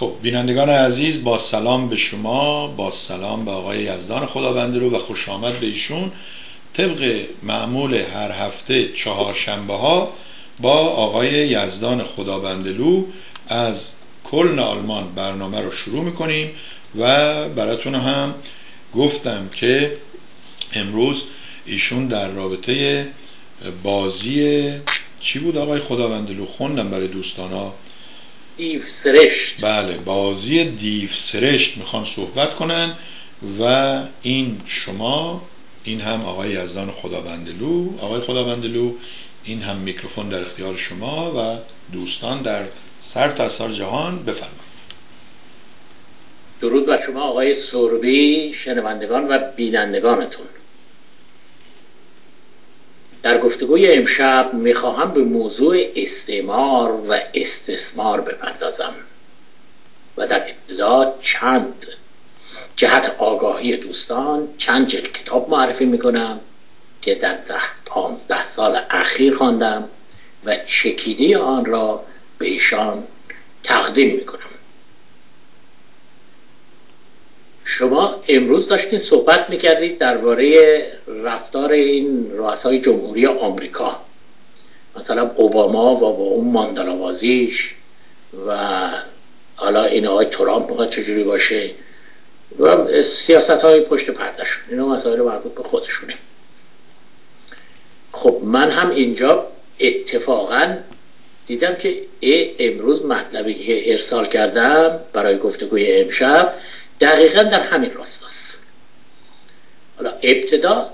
خب بینندگان عزیز با سلام به شما با سلام به آقای یزدان خداوندلو و خوش آمد به ایشون. طبق معمول هر هفته چهارشنبه ها با آقای یزدان خداوندلو از کلن آلمان برنامه رو شروع می‌کنیم و براتون هم گفتم که امروز ایشون در رابطه بازی چی بود آقای خداوندلو؟ خوندم برای دوستان ها دیو سرشت. بله بازی دیو سرشت می‌خوان صحبت کنن و این شما این هم آقای یزدان خداوندلو. آقای خداوندلو این هم میکروفون در اختیار شما و دوستان در سر تا جهان بفرمایید. درود بر شما آقای سوربی شنوندگان و بینندگانتون. در گفتگوی امشب می‌خواهم به موضوع استعمار و استثمار بپردازم و در ابتدا چند جهت آگاهی دوستان چند جلد کتاب معرفی می‌کنم که در ده پانزده سال اخیر خواندم و چکیده آن را به ایشان تقدیم می‌کنم. شما امروز داشتین صحبت می‌کردید درباره رفتار این رؤسای جمهوری آمریکا. مثلا اوباما و با اون ماندالابازیش و حالا این آقای ترامپ می‌خواد چجوری باشه و سیاست های پشت پردهشون اینا مسائل مربوط به خودشونه. خب من هم اینجا اتفاقا دیدم که امروز مطلبی که ارسال کردم برای گفتگوی امشب دقیقا در همین راستاست حالا ابتدا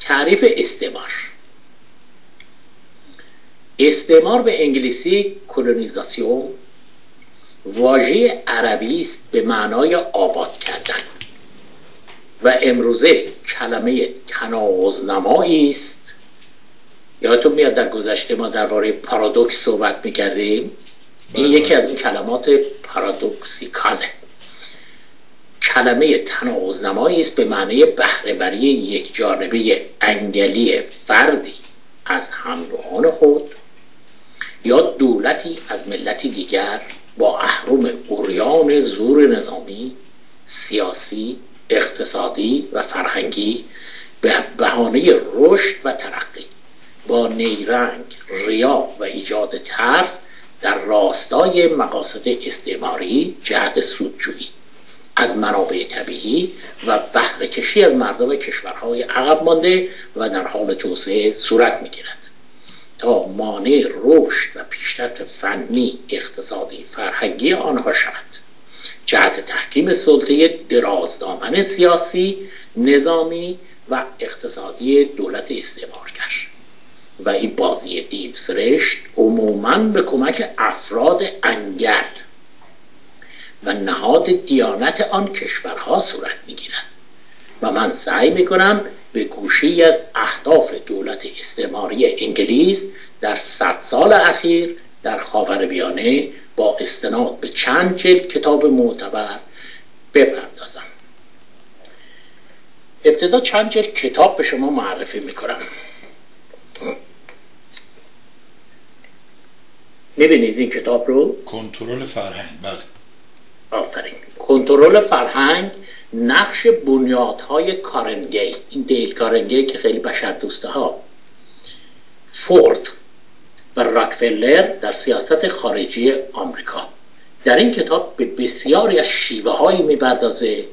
تعریف استعمار. استعمار به انگلیسی کلونیزاسیون واژه عربی است به معنای آباد کردن. و امروزه کلمه تناقض نمایی است. یادتون میاد در گذشته ما درباره پارادوکس صحبت می‌کردیم؟ این بله. یکی از این کلمات پارادوکسیکاله کلمه تناقض نمایی است به معنی بهرهوری یک جانبه انگلی فردی از همراهان خود یا دولتی از ملتی دیگر با اهرم اوریان زور نظامی سیاسی اقتصادی و فرهنگی به بهانه رشد و ترقی با نیرنگ ریا و ایجاد ترس در راستای مقاصد استعماری جهت سودجویی. از منابع طبیعی و بهره کشی از مردم کشورهای عقب مانده و در حال توسعه صورت می‌گیرد. تا مانع رشد و پیشرفت فنی اقتصادی فرهنگی آنها شود. جهت تحکیم سلطه درازدامن سیاسی نظامی و اقتصادی دولت استعمارگر. و این بازی دیو سرشت عموما به کمک افراد انگل و نهاد دیانت آن کشورها صورت می‌گیرد. و من سعی می‌کنم به گوشی از اهداف دولت استعماری انگلیس در صد سال اخیر در خاورمیانه با استناد به چند جلد کتاب معتبر بپردازم. ابتدا چند جلد کتاب به شما معرفی می‌کنم. می‌بینید این کتاب رو؟ کنترل فرهنگ بله. آفرین. کنترل فرهنگ نقش بنیادهای کارنگی. این دیل کارنگی که خیلی بشر دوسته ها فورد و راکفلر در سیاست خارجی آمریکا. در این کتاب به بسیاری از شیوه هایی می‌پردازه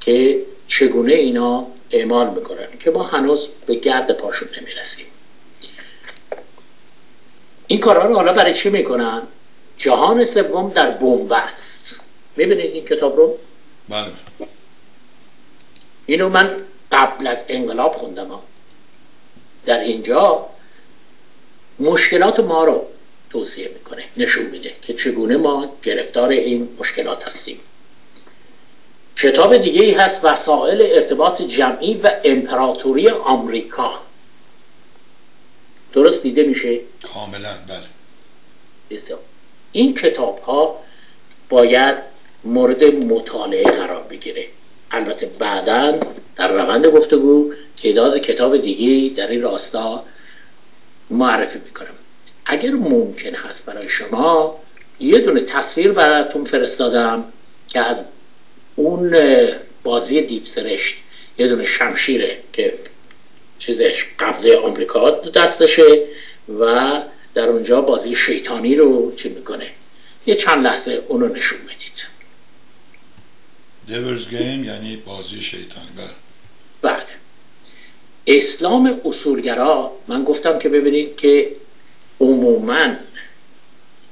که چگونه اینا اعمال می‌کنن که ما هنوز به گرد پاشون نمی‌رسیم. این کارها رو حالا برای چی می‌کنن؟ جهان سوم در بنبست می‌بینید این کتاب رو؟ بله. اینو من قبل از انقلاب خوندم در اینجا مشکلات ما رو توصیه می‌کنه نشون میده که چگونه ما گرفتار این مشکلات هستیم. کتاب دیگه ای هست وسایل ارتباط جمعی و امپراتوری آمریکا. درست دیده میشه؟ کاملا بله. این کتاب ها باید مورد مطالعه قرار بگیره. البته بعدا در روند گفتگو تعداد کتاب دیگه در این راستا معرفی می‌کنم. اگر ممکن هست برای شما یه دونه تصویر براتون فرستادم که از اون بازی دیپ سرشت یه دونه شمشیره که چیزش قبضه آمریکا دستشه و در اونجا بازی شیطانی رو چی می‌کنه. یه چند لحظه اون رو نشون می‌دید دیورز گیم یعنی بازی شیطانی. بله. بله. اسلام اصولگرا من گفتم که ببینید که عموما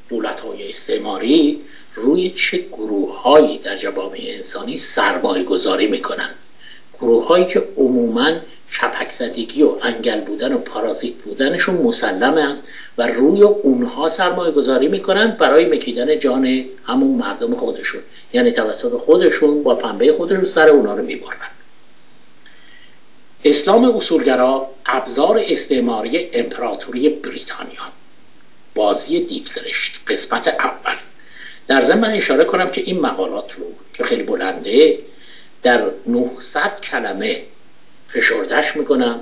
دولت های استعماری روی چه گروه در جوامع انسانی سرمایه گذاری می‌کنن؟ گروه هایی که عموما چپک زدگی و انگل بودن و پارازیت بودنشون مسلم است و روی اونها سرمایه گذاری می‌کنن برای مکیدن جان همون مردم خودشون. یعنی توسط خودشون با پنبه خودشون سر اونا رو می‌برن اسلام اصولگرا ابزار استعماری امپراتوری بریتانیا. بازی دیپسرشت قسمت اول. در ضمن من اشاره کنم که این مقالات رو که خیلی بلنده در 900 کلمه فشردش می‌کنم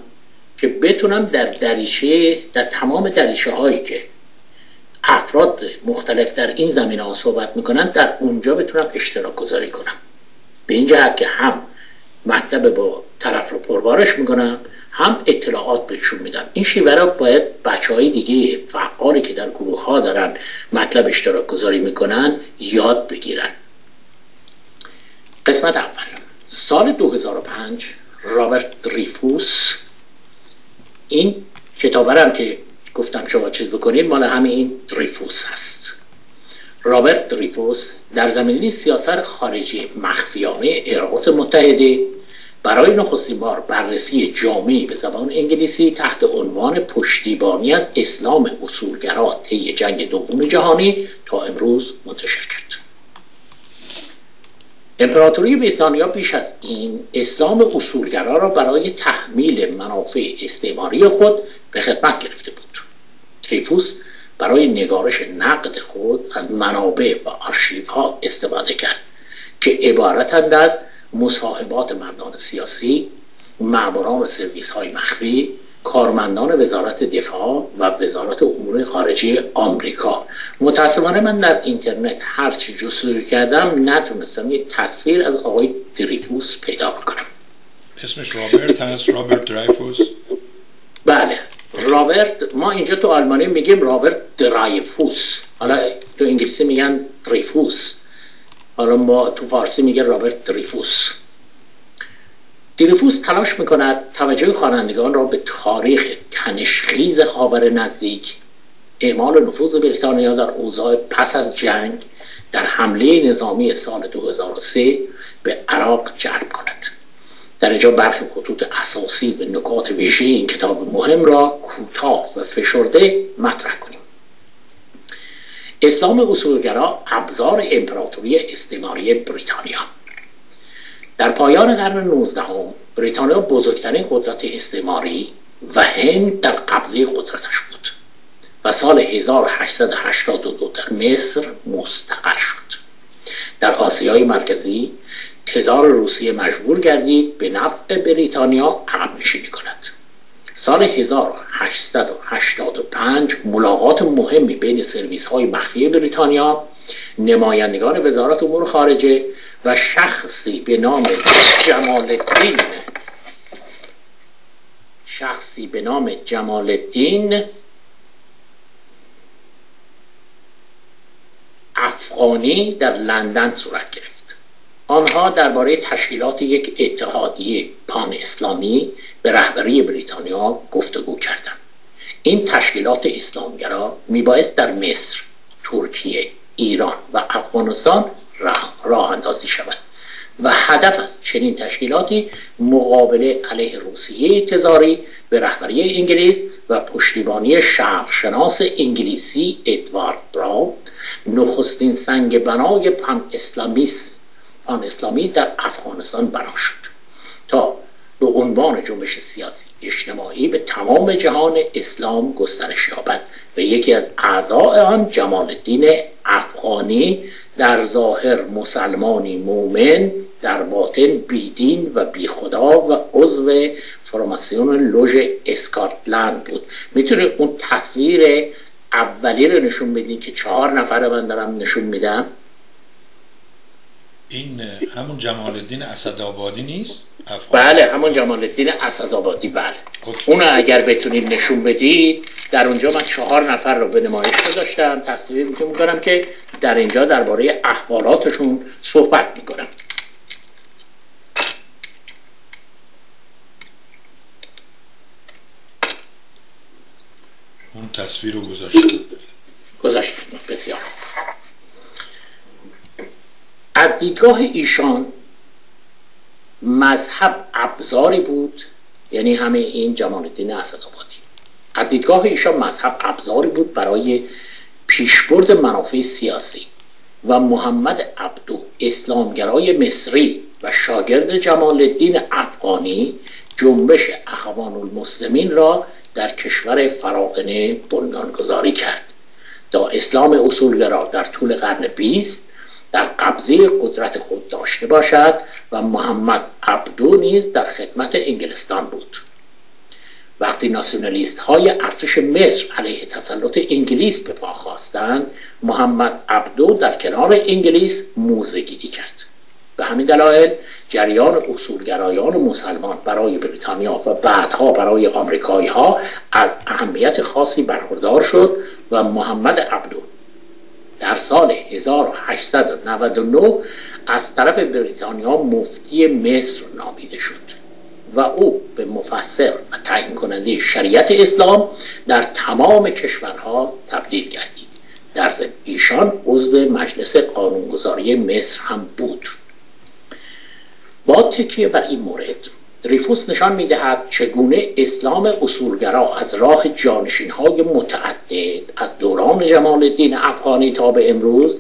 که بتونم در دریشه در تمام دریشه هایی که افراد مختلف در این زمینه ها صحبت می‌کنن در اونجا بتونم اشتراک گذاری کنم. به این جهت که هم مطلب با طرف رو پربارش می‌کنم هم اطلاعات بهشون میدم. این شیوه را باید بچه های دیگه فعالی که در گروه ها دارن مطلب اشتراک گذاری می‌کنن یاد بگیرن. قسمت اول. سال 2005 رابرت دریفوس. این کتابرم که گفتم شما چیز بکنید مال همه این دریفوس هست. رابرت دریفوس در زمینه سیاست خارجی مخفیانه ایالات متحده برای نخستین بار بررسی جامعی به زبان انگلیسی تحت عنوان پشتیبانی از اسلام اصولگرا طی جنگ دوم جهانی تا امروز منتشر کرد امپراتوری بریتانیا بیش از این اسلام اصولگرا را برای تحمیل منافع استعماری خود به خدمت گرفته بود. تریفوس برای نگارش نقد خود از منابع و آرشیف ها استفاده کرد که عبارتند از مصاحبات مردان سیاسی معموران سرویس های مخفی کارمندان وزارت دفاع و وزارت امور خارجه آمریکا. متاسفانه من در اینترنت هرچی جستجو کردم نتونستم یه تصویر از آقای دریفوس پیدا کنم اسمش رابرت هست؟ رابرت درایفوس بله. رابرت ما اینجا تو آلمانی میگیم رابرت درایفوس حالا تو انگلیسی میگن دریفوس. حالا ما تو فارسی میگه رابرت دریفوس. دریفوس تلاش می‌کند توجه خوانندگان را به تاریخ تنشخیز خاور نزدیک اعمال نفوذ بریتانیا در اوضاع پس از جنگ در حمله نظامی سال 2003 به عراق جلب کند. در اینجا برخی خطوط اساسی به نکات ویژه این کتاب مهم را کوتاه و فشرده مطرح کنیم. اسلام اصولگرا ابزار امپراتوری استعماری بریتانیا. در پایان قرن 19 بریتانیا بزرگترین قدرت استعماری و هند در قبضه قدرتش بود و سال 1882 در مصر مستقر شد. در آسیای مرکزی تزار روسیه مجبور گردید به نفع بریتانیا عقب نشینی کند. سال 1885 ملاقات مهمی بین سرویس های مخفی بریتانیا نمایندگان وزارت امور خارجه و شخصی به نام جمال الدین. شخصی به نام جمال الدین افغانی در لندن صورت گرفت. آنها درباره تشکیلات یک اتحادیه پان اسلامی به رهبری بریتانیا گفتگو کردند. این تشکیلات اسلامگرا میبایست در مصر ترکیه ایران و افغانستان راه اندازی شود. و هدف از چنین تشکیلاتی مقابله علیه روسیه تزاری به رهبری انگلیس و پشتیبانی شهرشناس انگلیسی ادوارد براو نخستین سنگ بنای پن اسلامیس پان اسلامی در افغانستان بنا شد تا به عنوان جنبش سیاسی اجتماعی به تمام جهان اسلام گسترش یابد و یکی از اعضای آن جمال الدین افغانی در ظاهر مسلمانی مؤمن در باطن بیدین و بیخدا و عضو فرماسیون لوژ اسکاتلند بود. می‌تونه اون تصویر اولی رو نشون بدین که چهار نفر من دارم نشون میدم؟ این همون جمال الدین اسدآبادی نیست؟ بله همون جمال الدین اسدآبادی بله. اون اگر بتونید نشون بدید در اونجا من چهار نفر رو به نمایش گذاشتم. تصویر می‌کنم که در اینجا درباره احوالاتشون صحبت می‌کنم. اون تصویر رو گذاشته گذاشته بسیار از دیدگاه ایشان مذهب ابزاری بود یعنی همه این جمال الدین اسدآبادی. از دیدگاه ایشان مذهب ابزاری بود برای پیشبرد منافع سیاسی و محمد عبدو اسلامگرای مصری و شاگرد جمال الدین افغانی جنبش اخوان المسلمین را در کشور فراعنه بنیانگذاری کرد. تا اسلام اصولگرا در طول قرن بیست در قبضه قدرت خود داشته باشد و محمد عبدو نیز در خدمت انگلستان بود. وقتی ناسیونالیست های ارتش مصر علیه تسلط انگلیس به پا خواستند محمد عبدو در کنار انگلیس موزگیری کرد. به همین دلایل جریان اصولگرایان مسلمان برای بریتانیا و بعدها برای آمریکایی ها از اهمیت خاصی برخوردار شد و محمد عبدو در سال 1899 از طرف بریتانیا مفتی مصر نامیده شد و او به مفسر و تعیین کننده شریعت اسلام در تمام کشورها تبدیل گردید. در ضمن ایشان عضو مجلس قانونگذاری مصر هم بود. با تکیه بر این مورد ریفوس نشان می‌دهد چگونه اسلام اصولگرا از راه جانشین های متعدد از دوران جمال الدین افغانی تا به امروز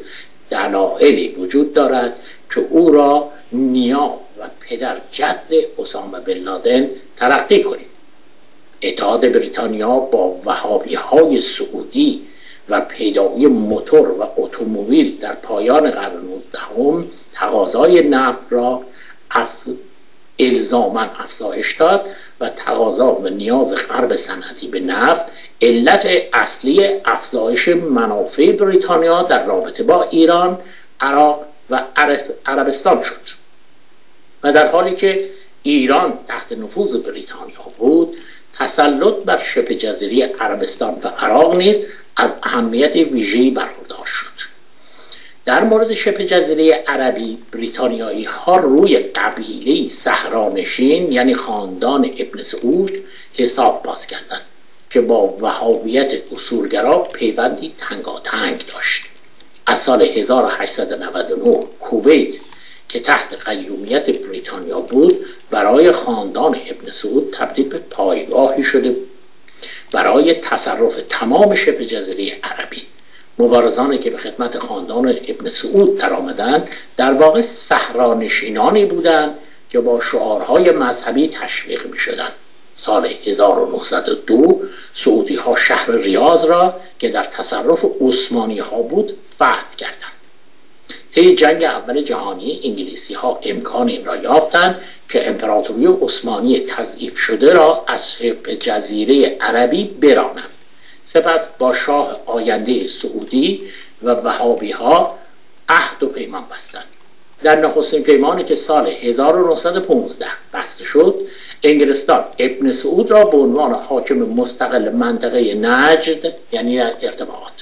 دلایلی وجود دارد که او را نیا و پدر جد اسامه بن لادن ترقی کنید اتحاد بریتانیا با وهابی های سعودی و پیدایی موتور و اتومبیل در پایان قرن 19 تقاضای نفت را الزاما افزایش داد و تقاضا و نیاز غرب صنعتی به نفت علت اصلی افزایش منافع بریتانیا در رابطه با ایران عراق و عربستان شد. و در حالی که ایران تحت نفوذ بریتانیا بود تسلط بر شبه جزیره عربستان و عراق نیز از اهمیت ویژه‌ای برخوردار شد. در مورد شبه جزیره عربی بریتانیایی ها روی قبیله صحرانشین یعنی خاندان ابن سعود حساب باز کردند که با وهابیت اصولگرا پیوندی تنگاتنگ داشت. از سال 1899 کویت که تحت قیومیت بریتانیا بود برای خاندان ابن سعود تبدیل به پایگاهی شده برای تصرف تمام شبه جزیره عربی. مبارزانی که به خدمت خاندان ابن سعود در آمدند در واقع صحرانشینانی بودند که با شعارهای مذهبی تشویق می شدند سال 1902 سعودی ها شهر ریاض را که در تصرف عثمانی ها بود فتح کردند. طی جنگ اول جهانی انگلیسی ها امکان این را یافتند که امپراتوری عثمانی تضعیف شده را از جزیره عربی برانند. سپس با شاه آینده سعودی و وهابی ها عهد و پیمان بستند. در نخستین پیمانی که سال 1915 بسته شد انگلستان ابن سعود را به عنوان حاکم مستقل منطقه نجد یعنی ارتباطات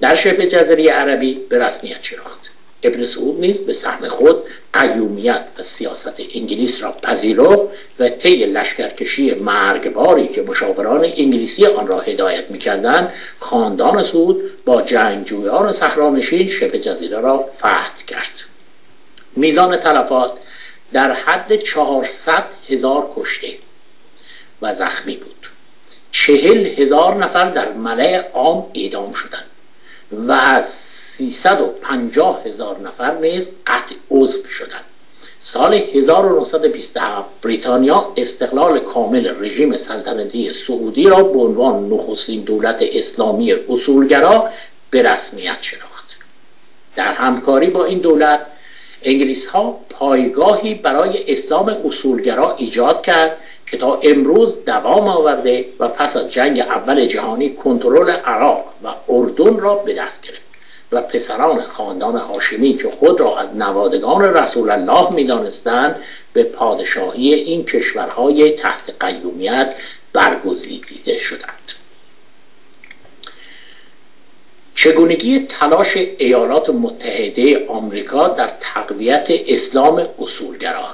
در شبه جزیره عربی به رسمیت شناخت. ابن سعود نیز به سهم خود قیومیت و سیاست انگلیس را پذیرفت و طی لشکرکشی مرگباری که مشاوران انگلیسی آن را هدایت می‌کردند خاندان سعود با جنگجویان صحرانشین شبه جزیره را فتح کرد. میزان تلفات در حد 400 هزار کشته و زخمی بود. چهل هزار نفر در ملع عام اعدام شدند و از 350 هزار نفر نیز قطع عضو شدند. سال 1927 بریتانیا استقلال کامل رژیم سلطنتی سعودی را به عنوان نخستین دولت اسلامی اصولگرا به رسمیت شناخت. در همکاری با این دولت انگلیس ها پایگاهی برای اسلام اصولگرا ایجاد کرد که تا امروز دوام آورده و پس از جنگ اول جهانی کنترل عراق و اردن را به دست گرفت. و پسران خاندان هاشمی که خود را از نوادگان رسول الله می‌دانستند به پادشاهی این کشورهای تحت قیومیت برگزیده شدند. چگونگی تلاش ایالات متحده آمریکا در تقویت اسلام اصولگرا؟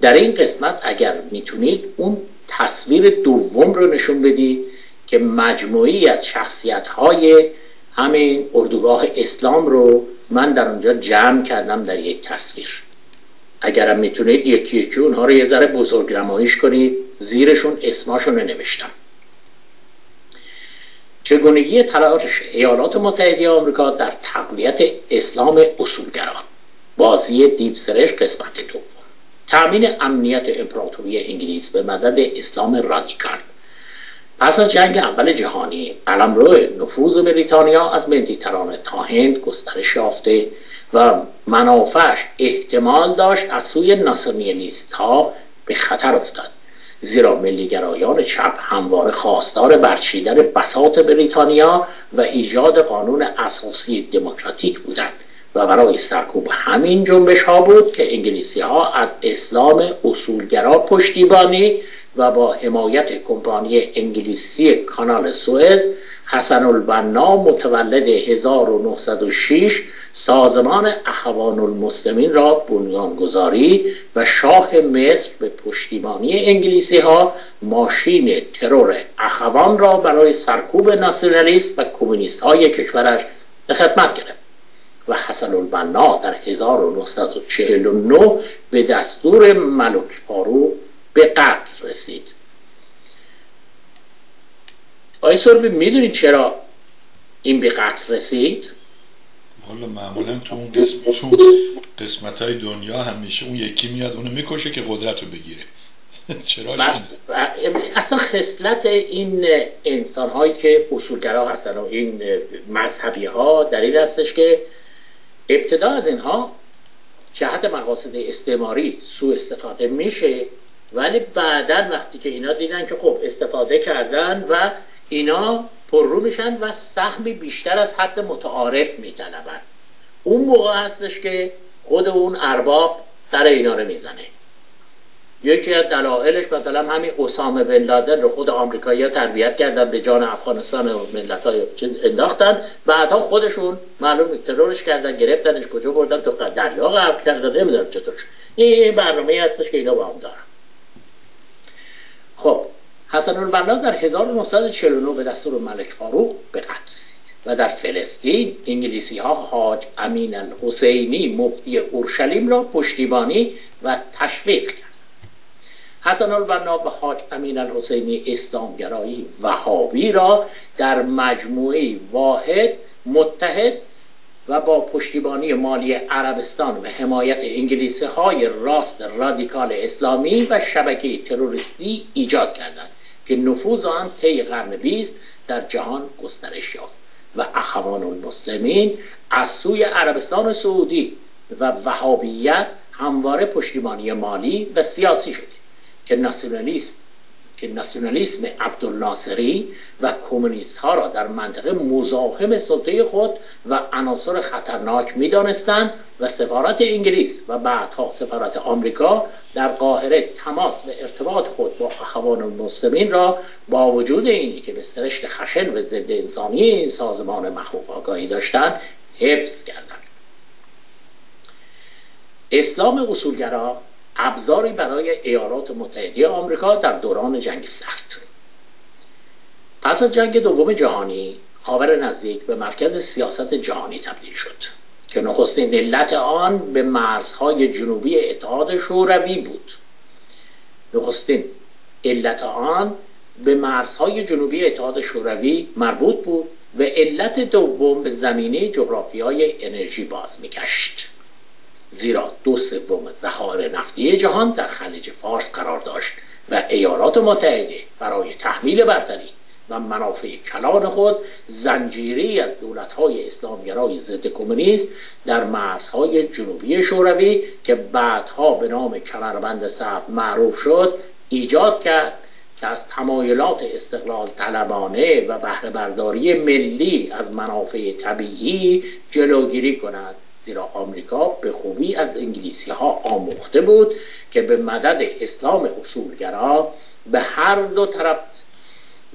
در این قسمت اگر می‌تونید اون تصویر دوم رو نشون بدید که مجموعی از شخصیت های همین اردوگاه اسلام رو من در اونجا جمع کردم در یک تصویر. اگرم می‌تونید یکی یکی اونها رو یه ذره بزرگ نمایش کنید زیرشون اسماشون رو نوشتم. چگونگی تلاش ایالات متحده آمریکا در تقویت اسلام اصولگرا. بازی دیو سرش قسمت دوم. تأمین امنیت امپراتوری انگلیس به مدد اسلام رادیکال. پس از جنگ اول جهانی قلمرو نفوذ بریتانیا از مدیترانه تا هند گسترش یافته و منافعش احتمال داشت از سوی ناسیونالیست ها به خطر افتاد. زیرا ملیگرایان چپ همواره خواستار برچیدن بساط بریتانیا و ایجاد قانون اساسی دموکراتیک بودند و برای سرکوب همین جنبش ها بود که انگلیسی ها از اسلام اصولگرا پشتیبانی و با حمایت کمپانی انگلیسی کانال سوئز حسن البنا متولد 1906 سازمان اخوان المسلمین را بنیانگذاری و شاه مصر به پشتیبانی انگلیسی ها ماشین ترور اخوان را برای سرکوب ناسیونالیست و کمونیست های کشورش به خدمت گرفت و حسن البنا در 1949 به دستور ملک فاروق به قتل رسید آقای سربی می‌دونید چرا این به قتل رسید؟ حالا معمولا تو اون قسم تو قسمت های دنیا همیشه اون یکی میاد اونو می‌کشه که قدرت رو بگیره. چرا اصلا خصلت این انسان هایی که اصولگرا هستن و این مذهبی ها در این هستش که ابتدا از اینها جهت مقاصد استعماری سوء استفاده میشه. ولی بعدا وقتی که اینا دیدن که خب استفاده کردن و اینا پررو میشن و سهمی بیشتر از حد متعارف میطلبن. اون موقع هستش که خود اون ارباب سر اینا رو می‌زنه. یکی از دلایلش مثلا همین اسامه بن لادن رو خود آمریکایی‌ها تربیت کردن به جان افغانستان و ملت‌های انداختن بعدها خودشون معلوم ترورش کردن گرفتنش کجا بردن تو دریا غرق کردن نمی‌دونم چطور این برنامه هستش که اینا با هم دارن. خب حسن البنا در 1949 به دستور ملک فاروق به قتل رسید و در فلسطین انگلیسی ها حاج امین الحسینی مفتی اورشلیم را پشتیبانی و تشویق کرد. حسن البنا و حاج امین الحسینی اسلامگرایی وهابی را در مجموعه واحد متحد و با پشتیبانی مالی عربستان و حمایت انگلیسی های راست رادیکال اسلامی و شبکه تروریستی ایجاد کردند که نفوذ آن طی قرن بیست در جهان گسترش یافت و اخوان المسلمین از سوی عربستان سعودی و وهابیت همواره پشتیبانی مالی و سیاسی شده که ناسیونالیست که ناسیونالیسم عبدالناصری و کمونیست ها را در منطقه مزاحم سلطه خود و عناصر خطرناک می دانستند و سفارت انگلیس و بعدها سفارت آمریکا در قاهره تماس و ارتباط خود با اخوان المسلمین را با وجود اینی که به سرشت خشن و ضد انسانی این سازمان مخوف آگاهی داشتند حفظ کردند. اسلام اصولگرا ابزاری برای ایالات متحده آمریکا در دوران جنگ سرد. پس از جنگ دوم جهانی خاور نزدیک به مرکز سیاست جهانی تبدیل شد که نخستین علت آن به مرزهای جنوبی اتحاد شوروی بود. نخستین علت آن به مرزهای جنوبی اتحاد شوروی مربوط بود و علت دوم به زمینه جغرافیای انرژی باز میگشت. زیرا دو سوم ذخایر نفتی جهان در خلیج فارس قرار داشت و ایالات متحده برای تحمیل برتری و منافع کلان خود زنجیری از دولتهای اسلامگرای ضد کمونیست در مرزهای جنوبی شوروی که بعدها به نام کمربند سبز معروف شد ایجاد کرد که از تمایلات استقلال طلبانه و بهره برداری ملی از منافع طبیعی جلوگیری کند. زیرا آمریکا به خوبی از انگلیسی ها آموخته بود که به مدد اسلام اصولگرا به هر دو طرف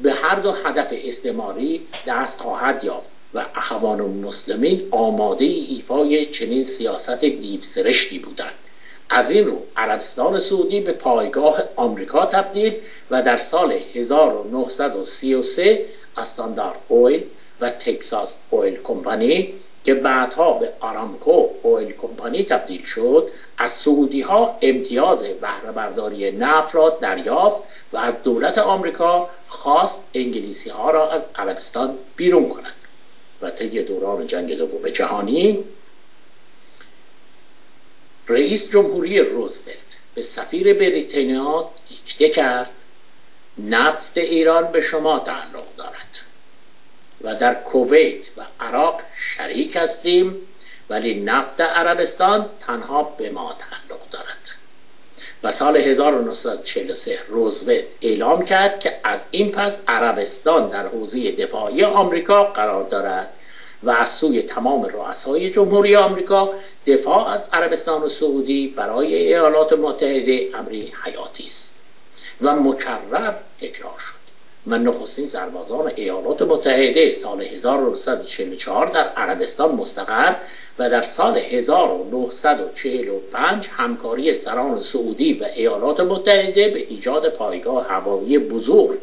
به هر دو هدف استعماری دست خواهد یافت و اخوان المسلمین آماده ایفای چنین سیاست دیوسرشتی بودند. از این رو عربستان سعودی به پایگاه آمریکا تبدیل و در سال 1933 استاندارد اویل و تکساس اویل کمپانی که بعدها به آرامکو اویل کمپانی تبدیل شد از سعودی ها امتیاز بهره برداری نفت را دریافت و از دولت آمریکا خواست انگلیسی ها را از عربستان بیرون کنند. و طی دوران جنگ دوم جهانی رئیس جمهوری روزولت به سفیر بریتانیا دیکته کرد نفت ایران به شما تعلق دارد. و در کویت و عراق شریک هستیم ولی نفت عربستان تنها به ما تعلق دارد. و سال 1943 روزولت اعلام کرد که از این پس عربستان در حوزه دفاعی آمریکا قرار دارد و از سوی تمام رؤسای جمهوری آمریکا دفاع از عربستان و سعودی برای ایالات متحده امری حیاتی است و مکرر تکرار شد. و نخستین سربازان ایالات متحده سال 1944 در عربستان مستقر و در سال 1945 همکاری سران سعودی و ایالات متحده به ایجاد پایگاه هوایی بزرگ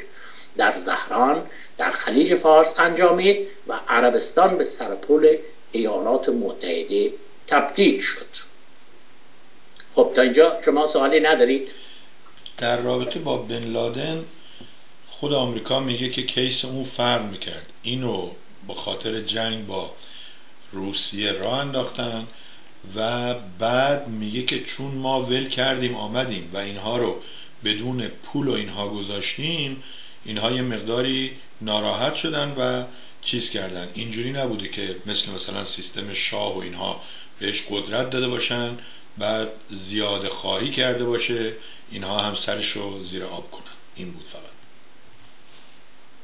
در زهران در خلیج فارس انجامید و عربستان به سرپل ایالات متحده تبدیل شد. خب تا اینجا شما سوالی ندارید؟ در رابطه با بن لادن خود آمریکا میگه که کیس اون فرق می‌کرد. اینو با خاطر جنگ با روسیه راه انداختن و بعد میگه که چون ما ول کردیم آمدیم و اینها رو بدون پول و اینها گذاشتیم اینها یه مقداری ناراحت شدن و چیز کردن. اینجوری نبوده که مثل مثلا سیستم شاه و اینها بهش قدرت داده باشن بعد زیاده خواهی کرده باشه اینها هم سرش رو زیر آب کنن. این بود فقط.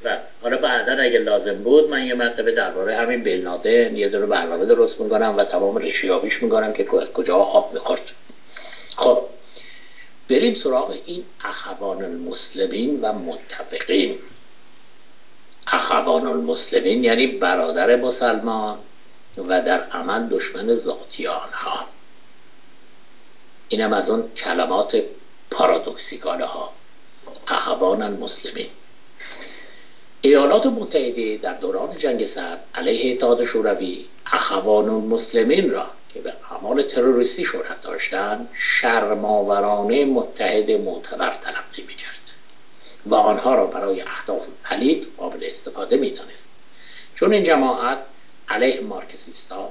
و حالا بعدا اگه لازم بود من یه مرتبه درباره همین بلنادن یه دور برنامه درست می‌کنم و تمام ریشیابیش می‌کنم که کجا آب می‌خورد. خب بریم سراغ این اخوان المسلمین و متفقین. اخوان المسلمین یعنی برادر مسلمان و در عمل دشمن ذاتی آنها. اینم از اون کلمات پارادوکسیکاله ها. اخوان المسلمین. ایالات متحده در دوران جنگ سرد علیه اتحاد شوروی اخوان المسلمین را که به اعمال تروریستی شهرت داشتند شرماورانه متحد معتبر تلقی می‌کرد و آنها را برای اهداف پلید قابل استفاده می‌دانست. چون این جماعت علیه مارکسیستا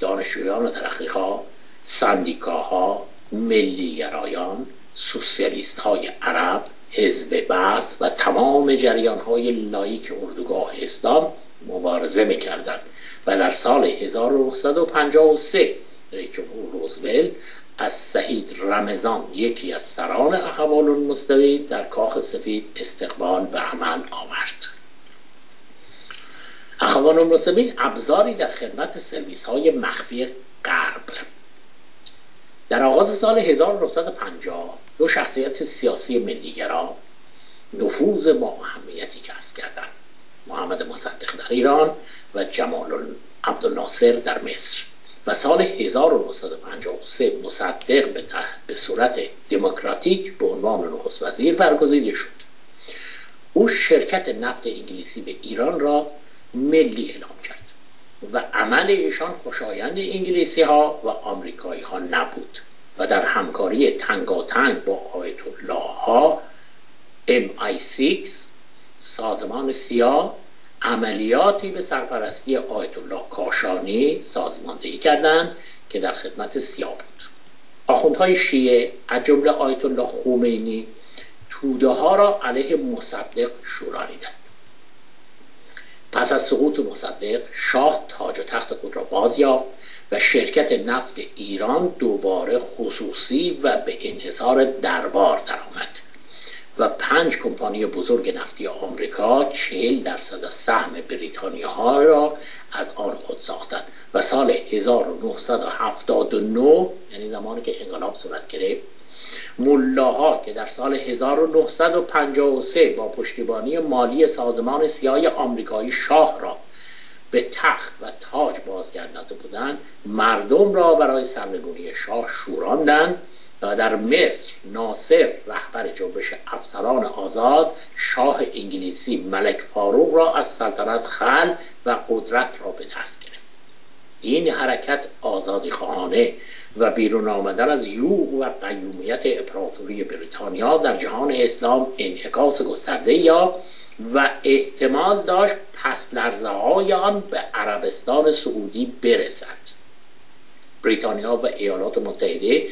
دانشجویان و ترقیها سندیکاها ملیگرایان سوسیالیست های عرب حزب بعث و تمام جریان های لایک اردوگاه اسلام مبارزه می‌کردند و در سال 1953 رئیس جمهور روزولت از سعید رمضان یکی از سران اخوان المستوی در کاخ سفید استقبال به عمل آورد. اخوان المسلمین ابزاری در خدمت سرویس های مخفی غرب. در آغاز سال 1950 دو شخصیت سیاسی ملیگرا نفوذ با اهمیتی کسب کردند. محمد مصدق در ایران و جمال عبدالناصر در مصر. و سال 1953 مصدق به, به صورت دموکراتیک به عنوان نخست وزیر برگزیده شد. او شرکت نفت انگلیسی به ایران را ملی اعلام کرد. و عمل ایشان خوشایند انگلیسی ها و آمریکایی ها نبود و در همکاری تنگاتنگ با آیت الله ها MI6 سازمان سیاه عملیاتی به سرپرستی آیت الله کاشانی سازماندهی کردند که در خدمت سیاه بود. آخوندهای شیعه از جمله آیت الله خمینی توده ها را علیه مصدق شورانیدند پس از سقوط مصدق شاه تاج و تخت خود را باز یافت و شرکت نفت ایران دوباره خصوصی و به انحصار دربار درآمد و پنج کمپانی بزرگ نفتی آمریکا چهل درصد از سهم بریتانیا ها را از آن خود ساختند و سال 1979 یعنی زمانی که انقلاب صورت گرفت ملاها که در سال 1953 با پشتیبانی مالی سازمان سیاه آمریکایی شاه را به تخت و تاج بازگردانده بودند مردم را برای سرنگونی شاه شوراندند و در مصر ناصر رهبر جنبش افسران آزاد شاه انگلیسی ملک فاروق را از سلطنت خل و قدرت را به دست گرفت. این حرکت آزادی خواهانه و بیرون آمدن از یوغ و قیومیت امپراتوری بریتانیا در جهان اسلام انعکاس گسترده یا و احتمال داشت پس لرزه های آن به عربستان سعودی برسد. بریتانیا و ایالات متحده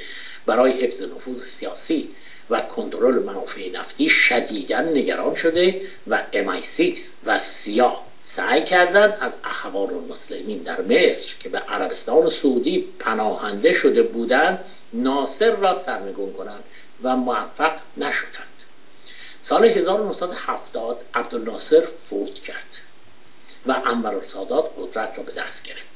برای حفظ نفوذ سیاسی و کنترل منافع نفتی شدیدا نگران شده و MI6 و سیاه سعی کردند از اخوان المسلمین در مصر که به عربستان سعودی پناهنده شده بودند ناصر را سرنگون کنند و موفق نشدند سال 1970 عبدالناصر فوت کرد و انور السادات قدرت را به دست گرفت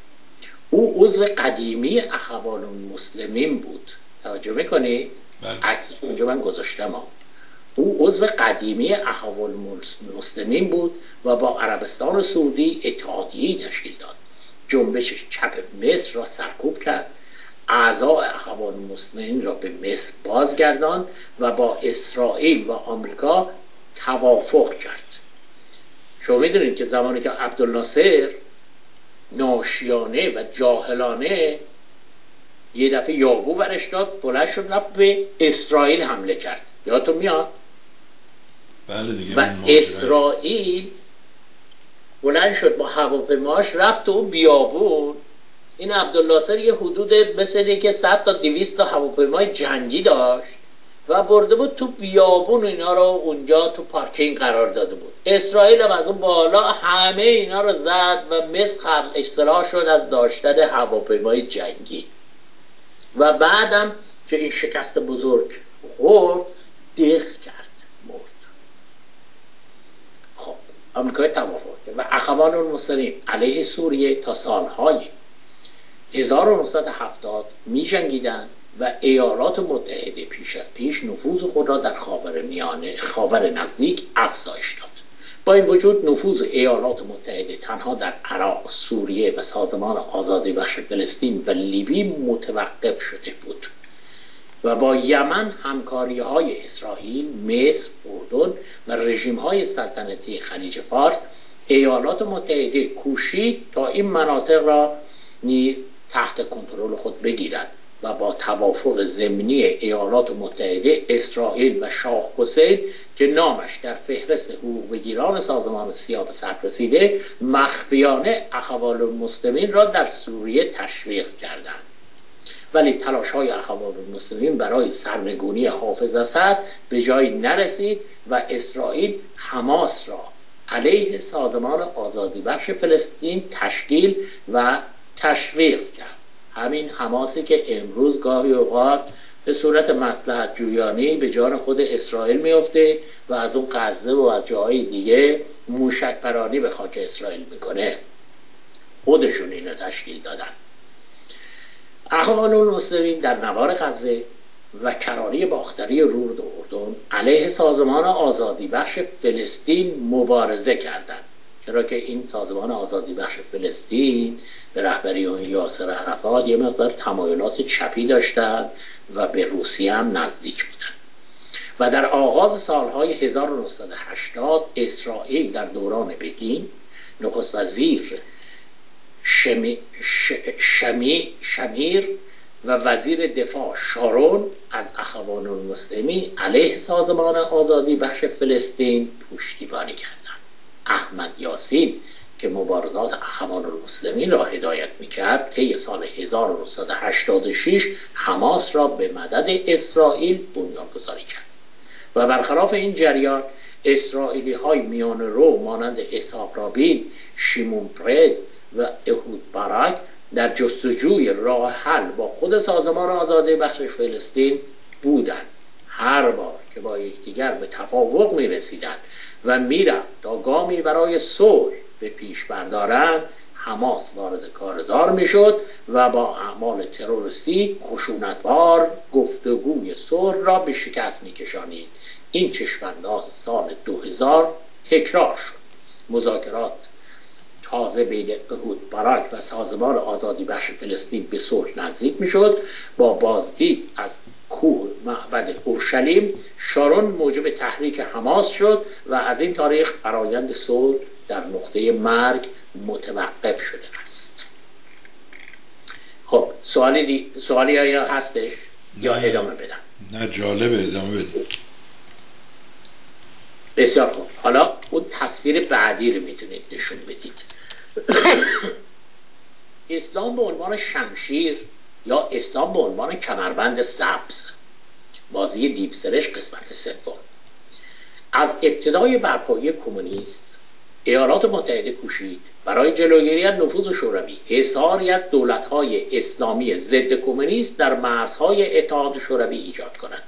او عضو قدیمی اخوان المسلمین بود توجه می‌کنی؟ بله. عکسش اونجا من گذاشتم او عضو قدیمی اخوان المسلمین بود و با عربستان سعودی اتحادیه تشکیل داد. جنبش چپ مصر را سرکوب کرد. اعضای اخوان المسلمین را به مصر بازگرداند و با اسرائیل و آمریکا توافق کرد. شما می‌دونید که زمانی که عبدالناصر ناشیانه و جاهلانه یه دفعه یابو برش داد بلند شد رفت به اسرائیل حمله کرد. یادتون میاد؟ بله دیگه و اسرائیل بلند شد با هواپیماش رفت تو بیابون. این عبدالناصر یه حدود مثل که 100 تا 200 تا هواپیمای جنگی داشت و برده بود تو بیابون اینا رو اونجا تو پارکینگ قرار داده بود. اسرائیل هم از اون بالا همه اینا رو زد و مثل اصطلاح شد از داشتن هواپیمای جنگی. و بعدم که این شکست بزرگ خورد دق کرد مرد خب آمریکای توافق و اخوان المسلمین علیه سوریه تا سالهای 1970 می جنگیدن و ایالات متحده پیش از پیش نفوذ خود را در خاور میانه خاور نزدیک افزایش داد. با این وجود نفوذ ایالات متحده تنها در عراق، سوریه و سازمان آزادی بخش فلسطین و لیبی متوقف شده بود. و با یمن همکاری های اسرائیل، مصر، اردن و رژیم های سلطنتی خلیج فارس ایالات متحده کوشید تا این مناطق را نیز تحت کنترل خود بگیرد و با توافق ضمنی ایالات متحده اسرائیل و شاه حسین که نامش در فهرست حقوق بگیران سازمان سیاه سر رسیده مخفیانه اخوال المسلمین را در سوریه تشویق کردند. ولی تلاش های اخوال المسلمین برای سرنگونی حافظ اسد به جایی نرسید و اسرائیل حماس را علیه سازمان آزادی بخش فلسطین تشکیل و تشویق کرد. همین حماسی که امروز گاهی اوقات به صورت مسلحت جویانی به جان خود اسرائیل میفته و از اون غزه و از دیگه موشک پرانی به خاک اسرائیل می‌کنه. خودشون اینو تشکیل دادن. اخوان المسلمین در نوار غزه و کراری باختری رود اردن علیه سازمان آزادی بخش فلسطین مبارزه کردند. چرا که این سازمان آزادی بخش فلسطین به رهبری اون یاسر عرفات یه مقدار تمایلات چپی داشتند و به روسیه هم نزدیک بودند. و در آغاز سالهای 1980 اسرائیل در دوران بگین نخست وزیر شمی شمی شمیر و وزیر دفاع شارون از اخوان المسلمین علیه سازمان آزادی بخش فلسطین پشتیبانی کردند. احمد یاسین که مبارزات اخوان المسلمین را هدایت می‌کرد طی سال 1986 حماس را به مدد اسرائیل بنیانگذاری کرد. و برخلاف این جریان اسرائیلی های میان رو مانند اسحاق رابین شیمون پرز و اهود برک در جستجوی راه حل با خود سازمان آزادی بخش فلسطین بودند. هر بار که با یکدیگر به تفاوق می رسیدند و می‌رفت تا گامی برای صلح به پیش بردارند حماس وارد کارزار می‌شد و با اعمال تروریستی خشونتبار گفتگوی صلح را به شکست میکشانید. این چشمانداز سال 2000 تکرار شد. مذاکرات تازه بین اهود باراک و سازمان آزادی بخش فلسطین به صلح نزدیک می‌شد. با بازدید از کوه معبد اورشلیم شارون موجب تحریک حماس شد و از این تاریخ فرایند صلح در نقطه مرگ متوقف شده است. خب سوالی. سوالی آیا هستش یا ادامه بدم؟ نه جالبه ادامه بده بسیار خوب. حالا اون تصویر بعدی رو می‌تونید نشون بدید. اسلام به عنوان شمشیر یا اسلام به عنوان کمربند سبز. بازی دیپسرش قسمت سوم. از ابتدای برپایی کمونیست ایالات متحده کوشید برای جلوگیری از نفوذ شوروی حصاری از دولت‌های اسلامی ضد کمونیست در مرزهای اتحاد شوروی ایجاد کند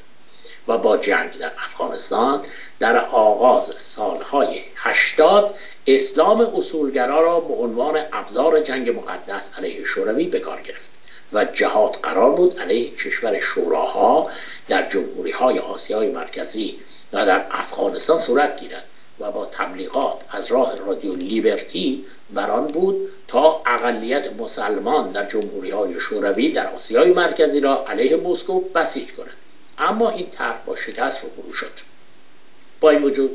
و با جنگ در افغانستان در آغاز سالهای هشتاد اسلام اصولگرا را به عنوان ابزار جنگ مقدس علیه شوروی به کار گرفت و جهاد قرار بود علیه کشور شوراها در جمهوری های آسیای مرکزی و در افغانستان صورت گیرد و با تبلیغات از راه رادیو لیبرتی بران بود تا اقلیت مسلمان در جمهوری های شوروی در آسیای مرکزی را علیه مسکو بسیج کند. اما این طرح با شکست رو شد. با این وجود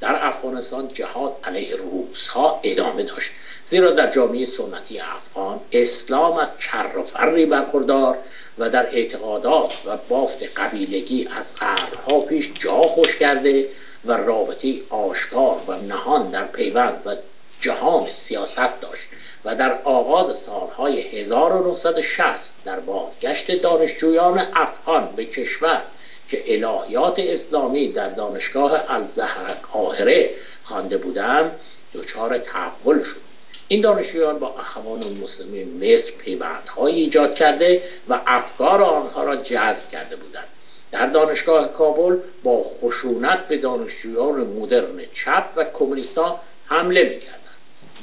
در افغانستان جهاد علیه روس ها ادامه داشت. زیرا در جامعه سنتی افغان اسلام از کر و فری برخوردار و در اعتقادات و بافت قبیلگی از قرنها پیش جا خوش کرده و رابطی آشکار و نهان در پیوند و جهان سیاست داشت و در آغاز سالهای 1960 در بازگشت دانشجویان افغان به کشور که الهیات اسلامی در دانشگاه الزهر قاهره خوانده بودند دچار تحول شد. این دانشجویان با اخوان المسلمین مصر پیوندهایی ایجاد کرده و افکار آنها را جذب کرده بودند. در دانشگاه کابل با خشونت به دانشجویان مدرن چپ و کمونیستان حمله می‌کردند.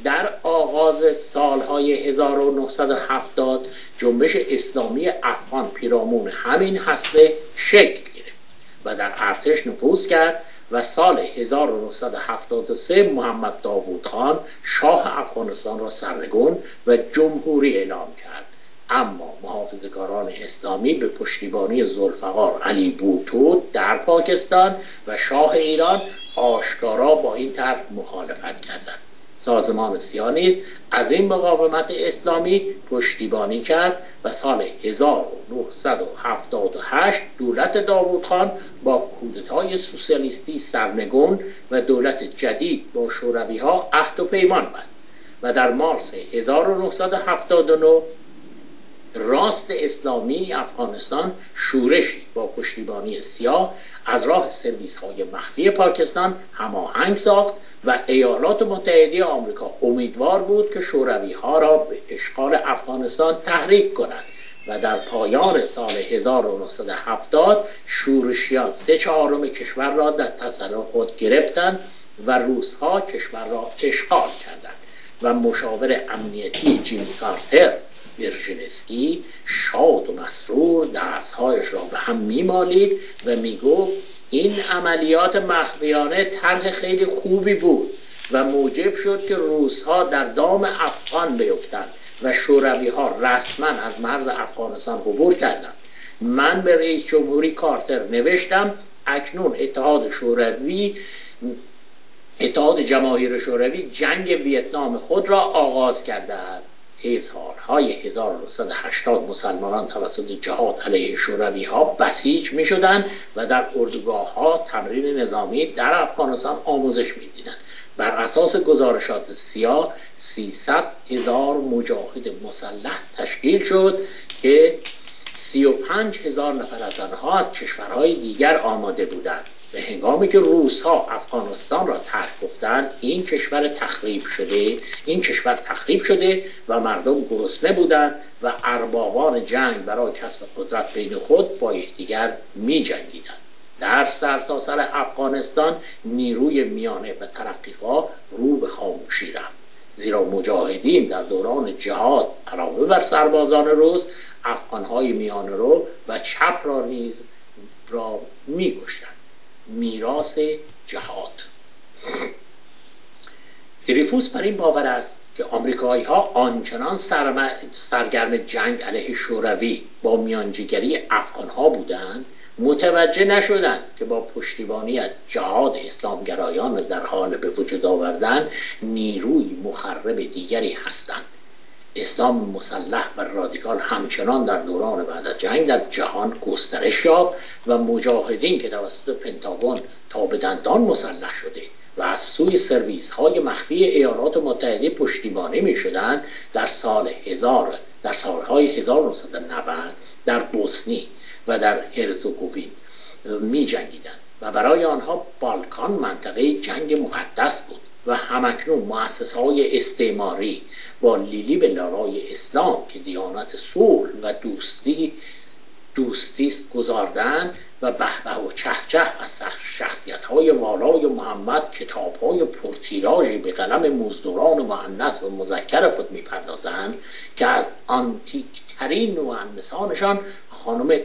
در آغاز سالهای 1970 جنبش اسلامی افغان پیرامون همین هسته شکل و در ارتش نفوذ کرد و سال 1973 محمد داوود خان شاه افغانستان را سرنگون و جمهوری اعلام کرد. اما محافظگاران اسلامی به پشتیبانی زلفقار علی بوتو در پاکستان و شاه ایران آشکارا با این طرح مخالفت کردند. سازمان سیانیست از این مقاومت اسلامی پشتیبانی کرد و سال 1978 دولت داوود خان با کودتای سوسیالیستی سرنگون و دولت جدید با شوروی ها عهد و پیمان بست و در مارس 1979 راست اسلامی افغانستان شورشی با پشتیبانی سیاه از راه سرویس های مخفی پاکستان هماهنگ ساخت و ایالات متحده آمریکا امیدوار بود که شوروی ها را به اشغال افغانستان تحریک کند و در پایان سال 1970 شورشیان سه چهارم کشور را در تصرف خود گرفتند و روسها کشور را اشغال کردند و مشاور امنیتی جیمی کارتر برژنسکی شاد و مسرور دستهایش را به هم میمالید و می‌گفت این عملیات مخفیانه طرح خیلی خوبی بود و موجب شد که روسها در دام افغان بیفتند و شوروی ها رسما از مرز افغانستان عبور کردند. من به رئیس جمهوری کارتر نوشتم اکنون اتحاد شوروی اتحاد جماهیر شوروی جنگ ویتنام خود را آغاز کرده است. اظهارهای 1980 مسلمانان توسط جهاد علیه شوروی ها بسیج می شدن و در اردوگاه ها تمرین نظامی در افغانستان آموزش می دیدن. بر اساس گزارشات سیاه 300 هزار مجاهد مسلح تشکیل شد که 35 هزار نفر از آنها از کشورهای دیگر آماده بودند به هنگامی که روس ها افغانستان را ترک گفتند این کشور تخریب شده این کشور تخریب شده و مردم گرسنه بودند و اربابان جنگ برای کسب قدرت بین خود با یکدیگر می جنگیدند در سرتاسر سر افغانستان نیروی میانه و ترقیفا رو به خاموشی رفت. زیرا مجاهدین در دوران جهاد علاوه بر سربازان روز افغانهای میانه رو و چپ را نیز را میگشتند میراث جهاد. دریفوس بر این باور است که آمریکایی ها آنچنان سرگرم جنگ علیه شوروی با میانجیگری افغان ها بودند متوجه نشدند که با پشتیبانی از جهاد اسلامگرایان در حال به وجود آوردن نیروی مخرب دیگری هستند. اسلام مسلح و رادیکال همچنان در دوران بعد از جنگ در جهان گسترش یافت و مجاهدین که توسط پنتاگون تا به دندان مسلح شده و از سوی سرویس های مخفی ایالات متحده پشتیبانی می شدند در سال هزار در سالهای 1990 در بوسنی و در هرزگوین می جنگیدند و برای آنها بالکان منطقه جنگ مقدس بود و همکنون مؤسسه های استعماری با لیلی به لارای اسلام که دیانت صلح و دوستی دوستی گذاردن و بهبه و چهچه از شخصیت های والای محمد کتاب های پرتیراژی به قلم مزدوران معنس و مذکر خود می‌پردازند که از آنتیکترین معنسانشان خانم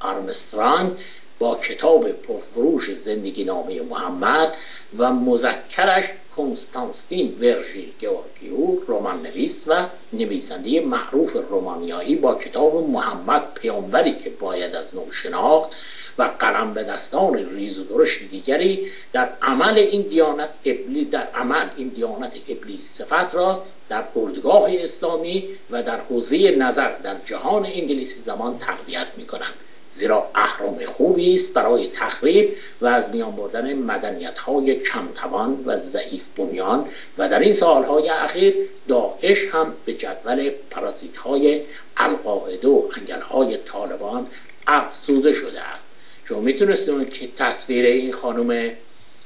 آرمسترانگ با کتاب پرفروش زندگی نامه محمد و مذکرش کنستانستین ورژیل گیورگیو رمان نویس و نویسنده معروف رومانیایی با کتاب محمد پیامبری که باید از نو شناخت و قلم به دستان ریز و درشت دیگری در عمل این دیانت ابلی در عمل این دیانت ابلیس صفت را در اردوگاه اسلامی و در حوزه نظر در جهان انگلیسی زمان تقویت می کنند زیرا اهرام خوبی است برای تخریب و از میان بردن مدنیت های کمتوان و ضعیف بنیان و در این سالهای اخیر داعش هم به جدول پرازیت های القاعده و انگل های طالبان افزوده شده است. شما می‌تونستید که تصویر این خانم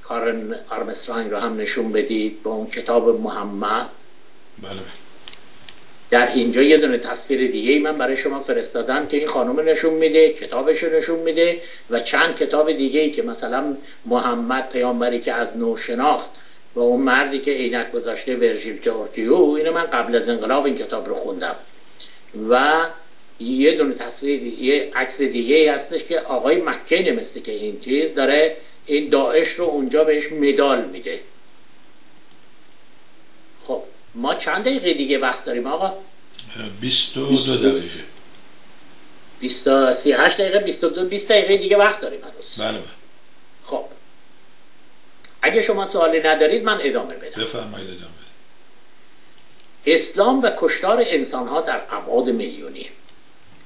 کارن آرمسترانگ رو هم نشون بدید با اون کتاب محمد؟ بله. در اینجا یه دونه تصویر دیگه ای من برای شما فرستادم که این خانم نشون میده کتابش نشون میده و چند کتاب دیگه ای که مثلا محمد پیامبری که از نو شناخت و اون مردی که عینک گذاشته ورژیل جورجیو اینو من قبل از انقلاب این کتاب رو خوندم. و یه دونه تصویر یه عکس دیگه ای هستش که آقای مکه نمیسته که این چیز داره این داعش رو اونجا بهش مدال میده. ما چند دقیقه دیگه وقت داریم آقا؟ 22 دقیقه. 20 38 دقیقه 22 20 دقیقه دیگه وقت داریم بله بله. خب. اگه شما سوالی ندارید من ادامه بدم. بفرمایید ادامه اسلام و کشتار انسان ها در ابعاد میلیونی.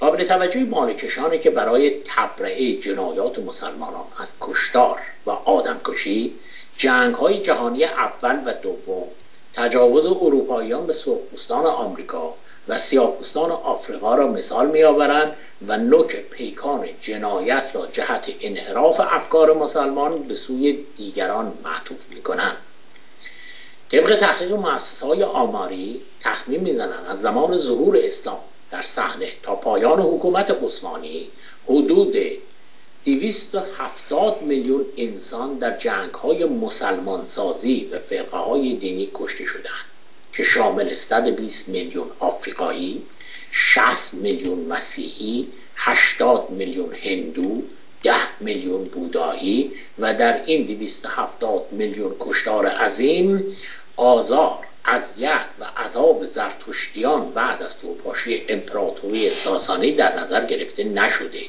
قابل توجهی مالکشانی که برای تبرئه جنایات مسلمانان از کشتار و آدمکشی جنگ های جهانی اول و دوم تجاوز اروپاییان به سرخپوستان آمریکا و سیاهپوستان آفریقا را مثال میآورند و نوک پیکان جنایت را جهت انحراف افکار مسلمان به سوی دیگران معطوف می کنند طبق تحقیق مؤسسه های آماری تخمین می‌زنند از زمان ظهور اسلام در صحنه تا پایان حکومت عثمانی حدود 270 میلیون انسان در جنگ های مسلمان سازی و فرقه های دینی کشته شدند که شامل 120 میلیون آفریقایی 60 میلیون مسیحی 80 میلیون هندو 10 میلیون بودایی و در این 270 میلیون کشتار عظیم آزار اذیت و عذاب زرتشتیان بعد از فروپاشی امپراتوری ساسانی در نظر گرفته نشده.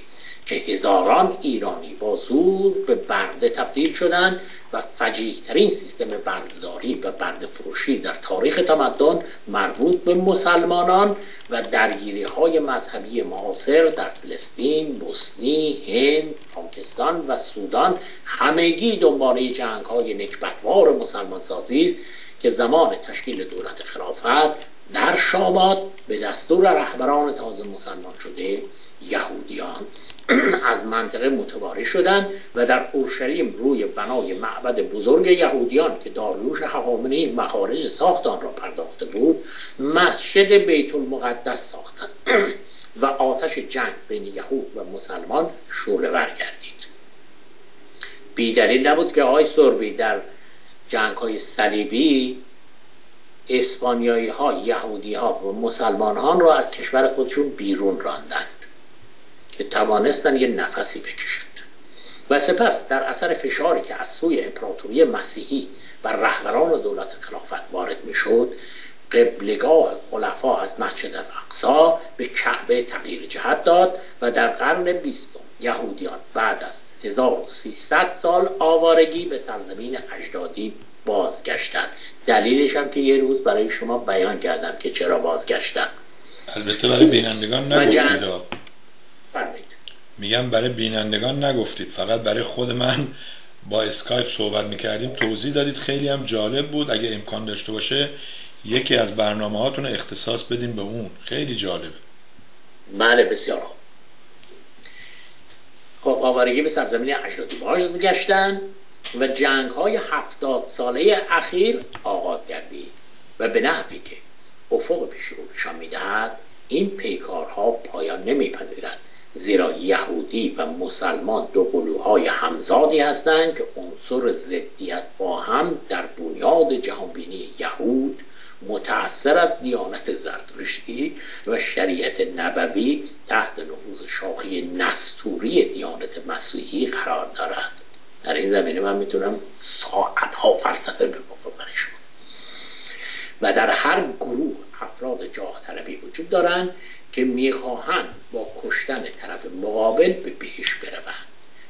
که هزاران ایرانی با زور به برده تبدیل شدند و فجیحترین سیستم بردهداری و برده فروشی در تاریخ تمدن مربوط به مسلمانان و درگیری های مذهبی معاصر در فلسطین، بوسنی، هند، پاکستان و سودان همگی دنباله جنگ های نکبتوار مسلمان سازی است که زمان تشکیل دولت خلافت در شامات به دستور رهبران تازه مسلمان شده یهودیان. از منطقه متواری شدند و در اورشلیم روی بنای معبد بزرگ یهودیان که داریوش حقامنی مخارج ساختان را پرداخته بود مسجد بیت المقدس ساختند و آتش جنگ بین یهود و مسلمان شعله ور گردید. بیدلیل نبود که آقای سربی در جنگ های صلیبی اسپانیایی ها یهودی ها و مسلمان را از کشور خودشون بیرون راندند. که توانستن یه نفسی بکشند. و سپس در اثر فشاری که از سوی امپراتوری مسیحی و رهبران دولت خلافت وارد می‌شد قبلگاه خلفا از مسجد الاقصا به کعبه تغییر جهت داد و در قرن بیستم یهودیان بعد از 1300 سال آوارگی به سرزمین اجدادی بازگشتن دلیلش هم که یه روز برای شما بیان کردم که چرا بازگشتن البته برای بینندگان نگفتید. میگم برای بینندگان نگفتید فقط برای خود من با اسکایپ صحبت می‌کردیم. توضیح دادید خیلی هم جالب بود. اگه امکان داشته باشه یکی از برنامه هاتون اختصاص بدیم به اون. خیلی جالبه بله بسیار خوب. خب آوارگی به سرزمین اجدادی باز گشتن و جنگ های هفتاد ساله اخیر آغاز گردید و به نحوی که افق پیش رو نشان می‌دهد این پیکارها پایان نمیپذیرند. زیرا یهودی و مسلمان دو قلوهای همزادی هستند که عنصر ضدیت با هم در بنیاد جهانبینی یهود متأثر از دیانت زرتشتی و شریعت نبوی تحت نفوذ شاخی نستوری دیانت مسیحی قرار دارد. در این زمینه من می‌تونم ساعتها فلسفه بگم و در هر گروه افراد جاه طلبی وجود دارند که می‌خواهند با کشتن طرف مقابل به بهش بروند.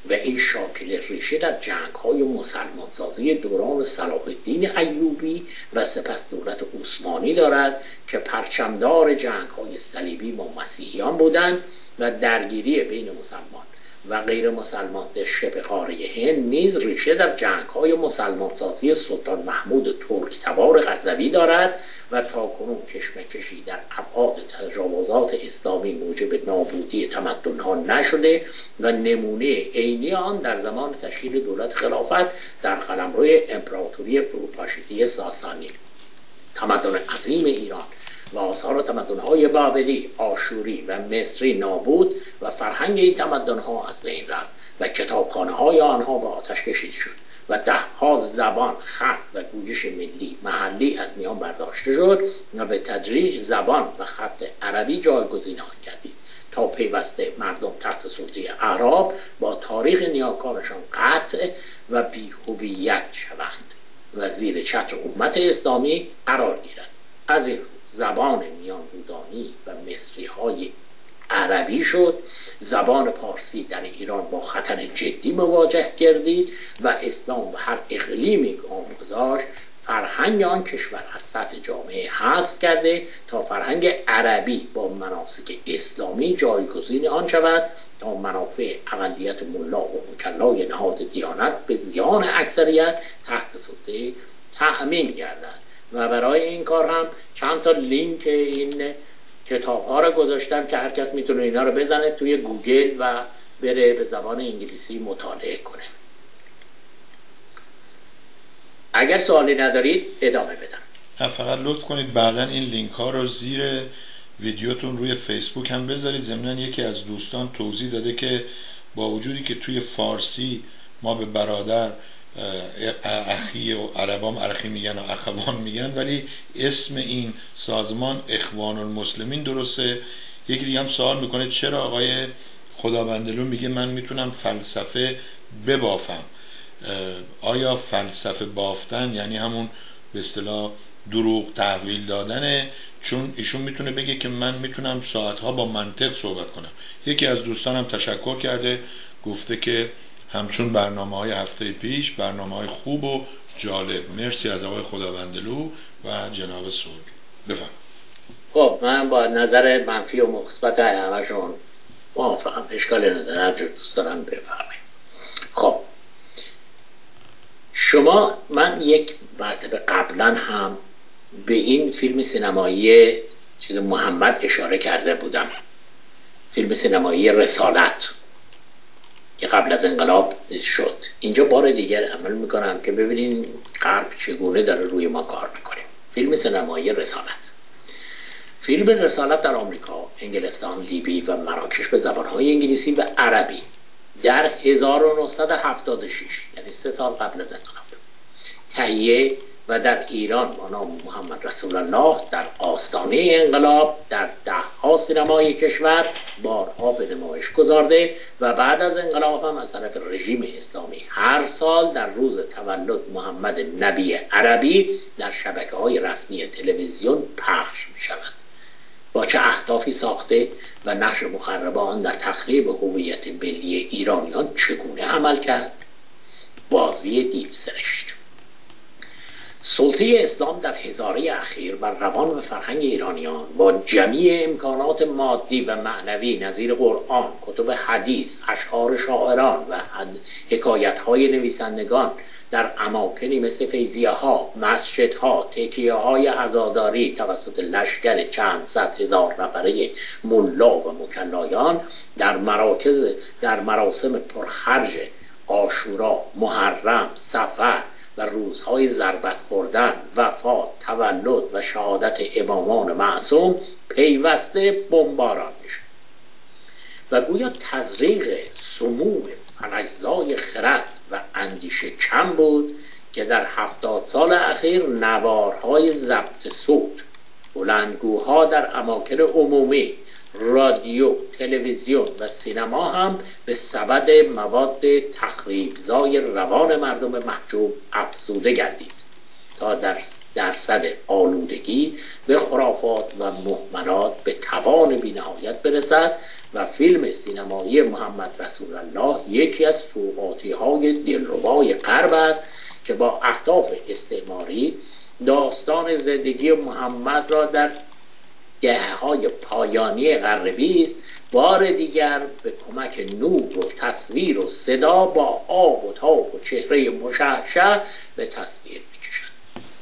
و این شاکل ریشه در جنگ های مسلمان سازی دوران صلاح الدین ایوبی و سپس دولت عثمانی دارد که پرچمدار جنگ های صلیبی با مسیحیان بودند و درگیری بین مسلمان و غیر مسلمان در شبه قاره هند نیز ریشه در جنگ های مسلمان سازی سلطان محمود ترک تبار غزوی دارد و تا کنون کشمکشی در ابعاد تجاوزات اسلامی موجب نابودی تمدن ها نشده و نمونه عینی آن در زمان تشکیل دولت خلافت در قلمرو امپراتوری فروپاشیدی ساسانی. تمدن عظیم ایران و آثار تمدن های بابلی، آشوری و مصری نابود و فرهنگ این تمدن ها از بین رفت و کتابخانه های آنها به آتش کشیده شد و ده ها زبان خط و گویش ملی محلی از میان برداشته شد و به تدریج زبان و خط عربی جایگزین آن گردید تا پیوسته مردم تحت سلطه عرب با تاریخ نیاکارشان قطع و بیهویت شوند و زیر چتر امت اسلامی قرار گیرد. از این زبان میان بودانی و مصری های عربی شد. زبان پارسی در ایران با خطر جدی مواجه گردید و اسلام و هر اقلیمی گام گذاشت. فرهنگ آن کشور از سطح جامعه حذف کرده تا فرهنگ عربی با مناسک اسلامی جایگزین آن شود تا منافع اقلیت ملا و مکلای نهاد دیانت به زیان اکثریت تحت سلطه تأمین گردد. و برای این کار هم چند تا لینک این کتاب ها رو گذاشتم که هر کس می‌تونه اینا رو بزنه توی گوگل و بره به زبان انگلیسی مطالعه کنه. اگر سوالی ندارید ادامه بدم. فقط لطف کنید بعدا این لینک ها رو زیر ویدیوتون روی فیسبوک هم بذارید. ضمنا یکی از دوستان توضیح داده که با وجودی که توی فارسی ما به برادر اخی و عربام ارخی میگن و اخوان میگن ولی اسم این سازمان اخوان المسلمین درسته. یکی دیگه هم سوال می‌کنه چرا آقای خداوندلو میگه من می‌تونم فلسفه ببافم؟ آیا فلسفه بافتن یعنی همون به اصطلاح دروغ تحویل دادنه؟ چون ایشون می‌تونه بگه که من می‌تونم ساعتها با منطق صحبت کنم. یکی از دوستانم تشکر کرده گفته که همچون برنامه های هفته پیش برنامه های خوب و جالب. مرسی از آقای خداوندلو و جناب سود بفهم خب من با نظر منفی و مثبت همشون موافقم اشکال نداره. هر دوست دارم بفهمیم خب. شما من یک مرتبه قبلا هم به این فیلم سینمایی چیز محمد اشاره کرده بودم. فیلم سینمایی رسالت. که قبل از انقلاب شد. اینجا بار دیگر عمل می‌کنم که ببینین غرب چگونه داره روی ما کار می‌کنه. فیلم سینمایی رسالت. فیلم رسالت در آمریکا، انگلستان، لیبی و مراکش به زبانهای انگلیسی و عربی در 1976 یعنی سه سال قبل از انقلاب. تهیه و در ایران با نام محمد رسول الله در آستانه انقلاب در ده ها سینمای کشور بارها به نمایش گذارده و بعد از انقلاب هم از طرف رژیم اسلامی هر سال در روز تولد محمد نبی عربی در شبکه های رسمی تلویزیون پخش می شود با چه اهدافی ساخته و نشر مخربان در تخریب هویت ملی ایرانیان چگونه عمل کرد؟ بازی دیو سرشت سلطه اسلام در هزاره اخیر بر روان و فرهنگ ایرانیان با جمیع امکانات مادی و معنوی نظیر قرآن، کتب حدیث، اشعار شاعران و حکایت های نویسندگان در اماکنی مثل فیزیه ها، مسجد ها، تکیه های عزاداری توسط لشکر چند صد هزار نفره ملا و مکلایان در مراکز در مراسم پرخرج آشورا، محرم، سفر و روزهای ضربت خوردن وفات تولد و شهادت امامان معصوم پیوسته بمباران می‌شد و گویا تزریق سموم فلجزای خرد و اندیشه کم بود که در هفتاد سال اخیر نوارهای ضبط صوت بلندگوها در اماکن عمومی رادیو، تلویزیون و سینما هم به سبد مواد تخریبزای روان مردم محجوب افزوده گردید تا در درصد آلودگی به خرافات و محملات به توان بینهایت برسد و فیلم سینمایی محمد رسول الله یکی از فوقاتی های دلربای غرب است که با اهداف استعماری داستان زندگی محمد را در دهه های پایانی غربی است بار دیگر به کمک نور و تصویر و صدا با آب و تاب و چهره مشعشع به تصویر می‌کشند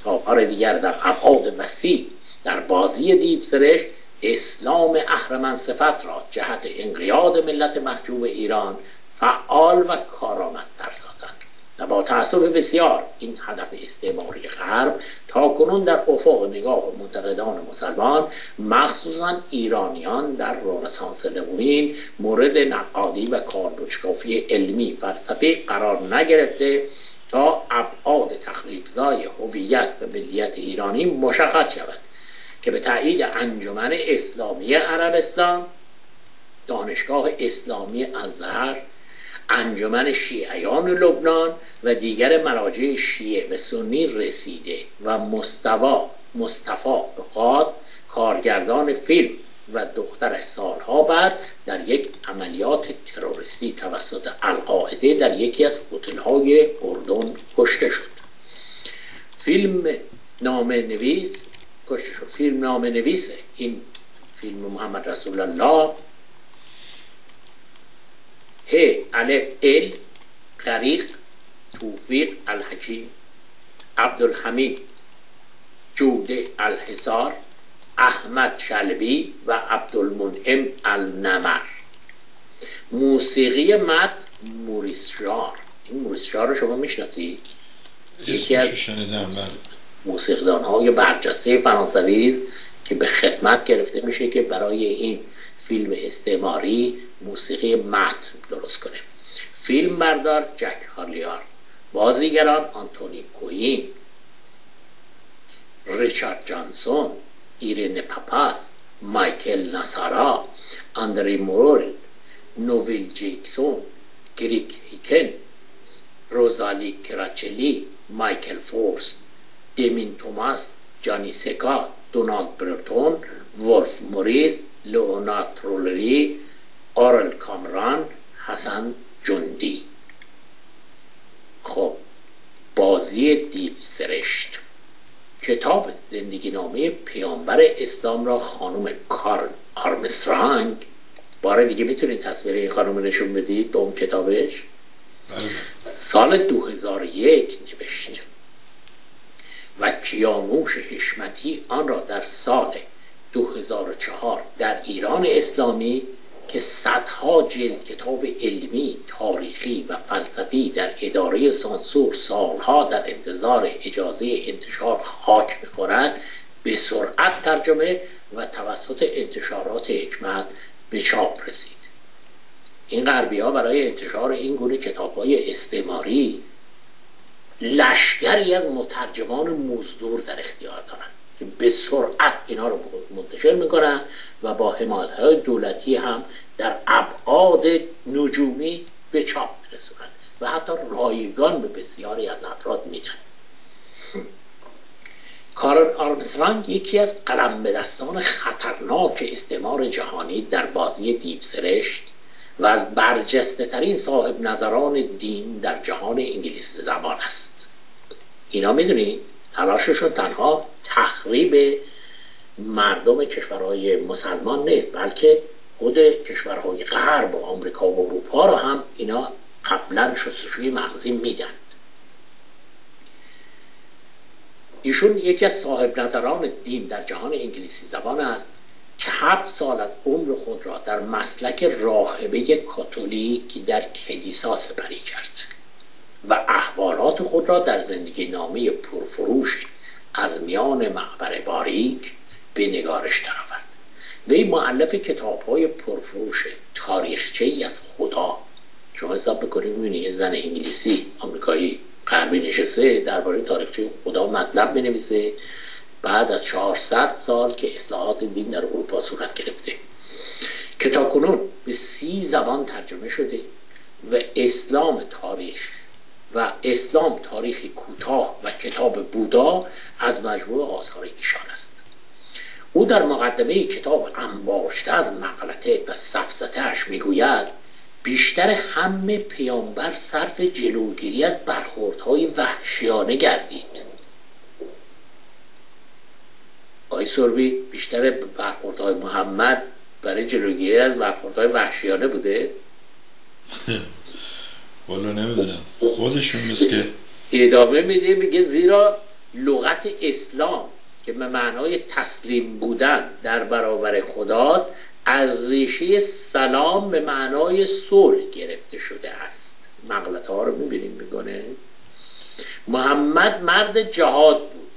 تا بار دیگر در ابعاد وسیع در بازی دیو سرش اسلام اهرمن صفت را جهت انقیاد ملت محجوب ایران فعال و کارآمد سازند و با تأسف بسیار این هدف استعماری غرب تا کنون در افق نگاه منتقدان مسلمان مخصوصا ایرانیان در رنسانس نمونین مورد نقادی و کاربشکافی علمی فلسفی قرار نگرفته تا ابعاد تخریبزای هویت و ملیت ایرانی مشخص شود که به تایید انجمن اسلامی عربستان دانشگاه اسلامی ازهر انجمن شیعیان لبنان و دیگر مراجع شیعه و سنی رسیده و مستوا مصطفا قاد کارگردان فیلم و دخترش سالها بعد در یک عملیات تروریستی توسط القاعده در یکی از هتل‌های اردن کشته شد. فیلم نامه نویس کشته شد. فیلم نامه نویس این فیلم محمد رسول الله. ه الف ال غریق توفیق الحکیم عبدالحمید جوده الحصار احمد شلبی و عبدالمنعم النمر. موسیقی مد موریس شار این موریس شار رو شما می‌شناسید؟ یکی از بله. موسیقدان های برجسته فرانسوی که به خدمت گرفته میشه که برای این فیلم استعماری موسیقی متن درست کنه. فیلم بردار جک هارلیار بازیگران آنتونی کوین ریچارد جانسون ایرین پاپاس مایکل ناسارا اندری مورل نوویل جیکسون گریک هیکن روزالی کراچلی مایکل فورس دیمین توماس جانی سکا دونالد برتون ولف موریز لئونارد ترولری آرل کامران حسن جندی. خب بازی دیو سرشت کتاب زندگی نامه پیامبر اسلام را خانم کارل آرمسترانگ بار دیگه می‌تونید تصویر این خانم نشون بدید؟ به اون کتابش؟ بله. سال 2001 نوشت. و کیانوش حشمتی آن را در سال 2004 در ایران اسلامی که صدها جلد کتاب علمی، تاریخی و فلسفی در اداره سانسور سالها در انتظار اجازه انتشار خاک می‌خورد به سرعت ترجمه و توسط انتشارات حکمت به چاپ رسید. این غربی ها برای انتشار این گونه کتاب های استعماری لشکری از مترجمان مزدور در اختیار دارن که به سرعت اینا رو منتشر می‌کنن و با حمایت های دولتی هم در ابعاد نجومی به چاپ میرسونن و حتی رایگان به بسیاری از افراد میدن. کارل آرمسترانگ یکی از قلم به دستان خطرناک استعمار جهانی در بازی دیو سرشت و از برجسته ترین صاحب نظران دین در جهان انگلیس زبان است. اینا می‌دونید؟ تلاششون تنها تخریب مردم کشورهای مسلمان نیست بلکه خود کشورهای غرب و آمریکا و اروپا را هم اینا قبلا شستشوی مغزی میدن. ایشون یکی از صاحب نظران دین در جهان انگلیسی زبان است که هفت سال از عمر خود را در مسلک راهبه کاتولیک در کلیسا سپری کرد. و احوالات خود را در زندگی نامه پرفروش از میان معبر باریک به نگارش درآورد وی معلف کتاب های پرفروش تاریخچه ای از خدا. شما حساب بکنید می‌بینی زن انگلیسی آمریکایی غربی نشسته درباره تاریخچه خدا مطلب بنویسه بعد از 400 سال که اصلاحات دین در اروپا صورت گرفته. کتاب کنون به سی زبان ترجمه شده و اسلام تاریخ و اسلام تاریخی کوتاه و کتاب بودا از مجموع آثار ایشان است. او در مقدمه کتاب انباشته از مقلته و سفزتهاش می‌گوید بیشتر همه پیامبر صرف جلوگیری از برخوردهای وحشیانه گردید. آقای سربی بیشتر برخوردهای محمد برای جلوگیری از برخوردهای وحشیانه بوده؟ والا نمی‌دونم. خودشون مثل که ادامه میده میگه زیرا لغت اسلام که به معنای تسلیم بودن در برابر خداست از ریشه سلام به معنای صلح گرفته شده است. مغلطه ها رو می‌بینیم می‌کنه محمد مرد جهاد بود.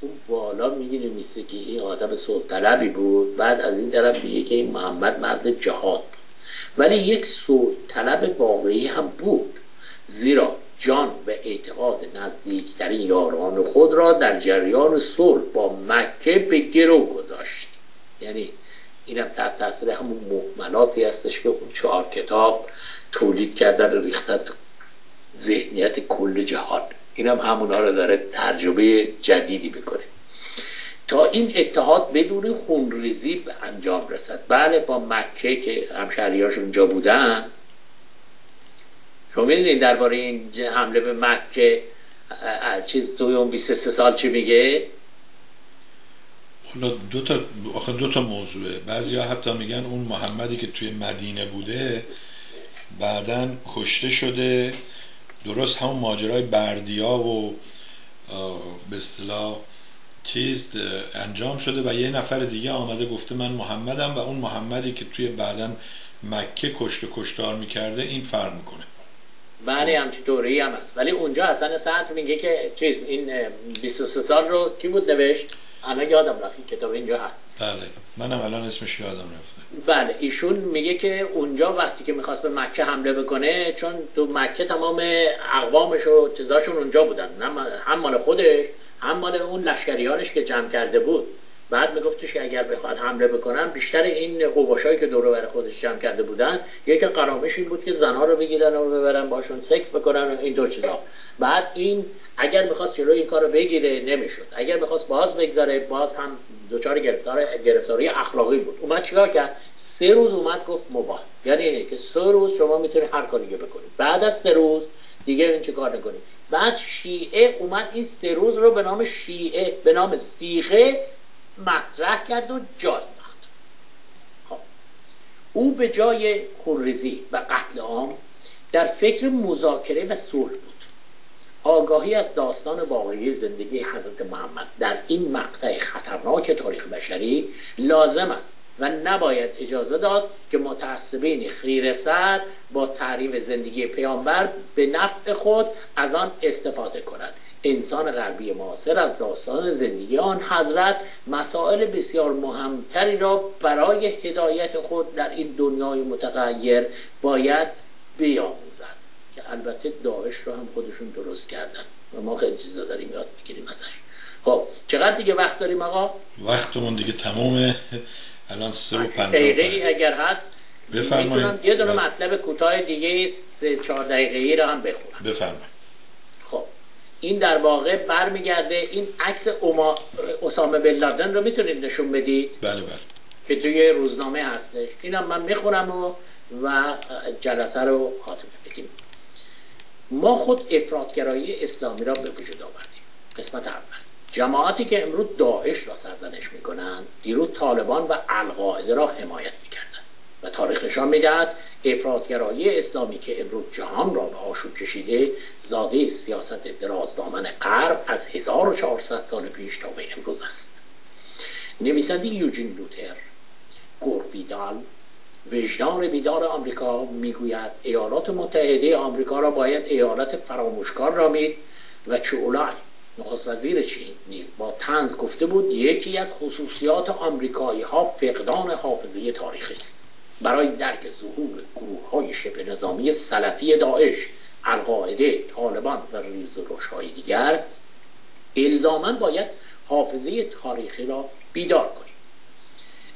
اون بالا میگه نمیسه که این آدم صلح طلبی بود. بعد از این طرف میگه که این محمد مرد جهاد بود. ولی یک صلح طلب واقعی هم بود. زیرا جان و اعتقاد نزدیکترین یاران خود را در جریان صلح با مکه به گرو گذاشت. یعنی اینم تحت تاثیر همون محملاتی هستش که اون چهار کتاب تولید کردن و ریختن ذهنیت کل جهان. اینم همونا رو داره ترجمه جدیدی می‌کنه. تا این اتحاد بدون خونریزی انجام رسد. بله با مکه که همشهریاش اونجا بودن. شما می‌دونید درباره این حمله به مکه چیز توی اون 23 سال چی میگه؟ حالا دو تا آخه دو تا موضوعه. بعضیا حتی میگن اون محمدی که توی مدینه بوده بعدا کشته شده. درست همون ماجرای بردیا و به اصطلاح چیز انجام شده و یه نفر دیگه آمده گفته من محمدم و اون محمدی که توی بعدا مکه کشت و کشتار می‌کرده این فرق می‌کنه. بله همچین دوره هم هست. ولی اونجا اصلا ساعت میگه که چیز این 23 سال رو کی بود نوشت؟ الان یادم رفت کتاب اینجا هست. بله منم الان اسمش یادم رفته. بله ایشون میگه که اونجا وقتی که می‌خواست به مکه حمله بکنه چون تو مکه تمام اقوامش و چیزاشون اونجا بودن هم مال خودش هم مال اون لشکریانش که جمع کرده بود. بعد میگفتش که اگر بخواد حمله بکنن بیشتر این قواشایی که دور بر خودش جمع کرده بودن یک قرامش این بود که زنها رو بگیرن و ببرن باشون سکس بکنن و این دو چیزا. بعد این اگر می‌خواست جلوی این کار رو بگیره نمی‌شد. اگر می‌خواست باز بگذاره باز هم دچار گرفتار گرفتاری اخلاقی بود. اومد چیکار کرد؟ سه روز اومد گفت مباح یعنی اینه که سه روز شما می‌تونید هر کاری بکنید بعد از سه روز دیگه این چه کار نکنید بعد شیعه اومد این سه روز رو به نام شیعه به نام سیغه مطرح کرد و جای انداخت خب. او به جای خونریزی و قتل عام در فکر مذاکره و صلح بود. آگاهی از داستان واقعی زندگی حضرت محمد در این مقطع خطرناک تاریخ بشری لازم است و نباید اجازه داد که متعصبین خیر با تعریف زندگی پیامبر به نفع خود از آن استفاده کنند. انسان غربی معاصر از داستان زندگی آن حضرت مسائل بسیار مهمتری را برای هدایت خود در این دنیای متغیر باید بیاموزد. که البته داعش رو هم خودشون درست کردن. و ما خیلی چیزا داریم یاد می‌گیریم ازش. خب چقدر دیگه وقت داریم آقا؟ وقتمون دیگه تمومه. الان سه و پنجاه دقیقه اگر هست بفرمایید. یه دونه مطلب کوتاه دیگه سه چهار دقیقه ای رو هم بخونم. بفرمایید. خب. این در واقع برمیگرده این عکس اسامه بن لادن رو می‌تونید نشون بدید؟ بله بله. که توی روزنامه هستش. اینم من می‌خونم و و جلسه رو خاتمه بدیم ما خود افرادگرایی اسلامی را به وجود آوردیم. قسمت اول. جماعتی که امروز داعش را سرزنش می‌کنند دیروز طالبان و القاعده را حمایت می‌کردند. و تاریخ نشان می‌دهد افرادگرایی اسلامی که امروز جهان را به آشوب کشیده زاده سیاست درازدامن غرب از 1400 سال پیش تا به امروز است. نویسنده یوجین لوتر گوربیدال وجدان بیدار آمریکا می‌گوید ایالات متحده آمریکا را باید ایالت فراموشکار رامید و چولای نخست وزیر چین نیز با تنز گفته بود یکی از خصوصیات آمریکایی ها فقدان حافظه تاریخی است. برای درک ظهور گروه های شبه نظامی سلفی داعش القاعده طالبان و ریز و دیگر الزاما باید حافظه تاریخی را بیدار کنیم.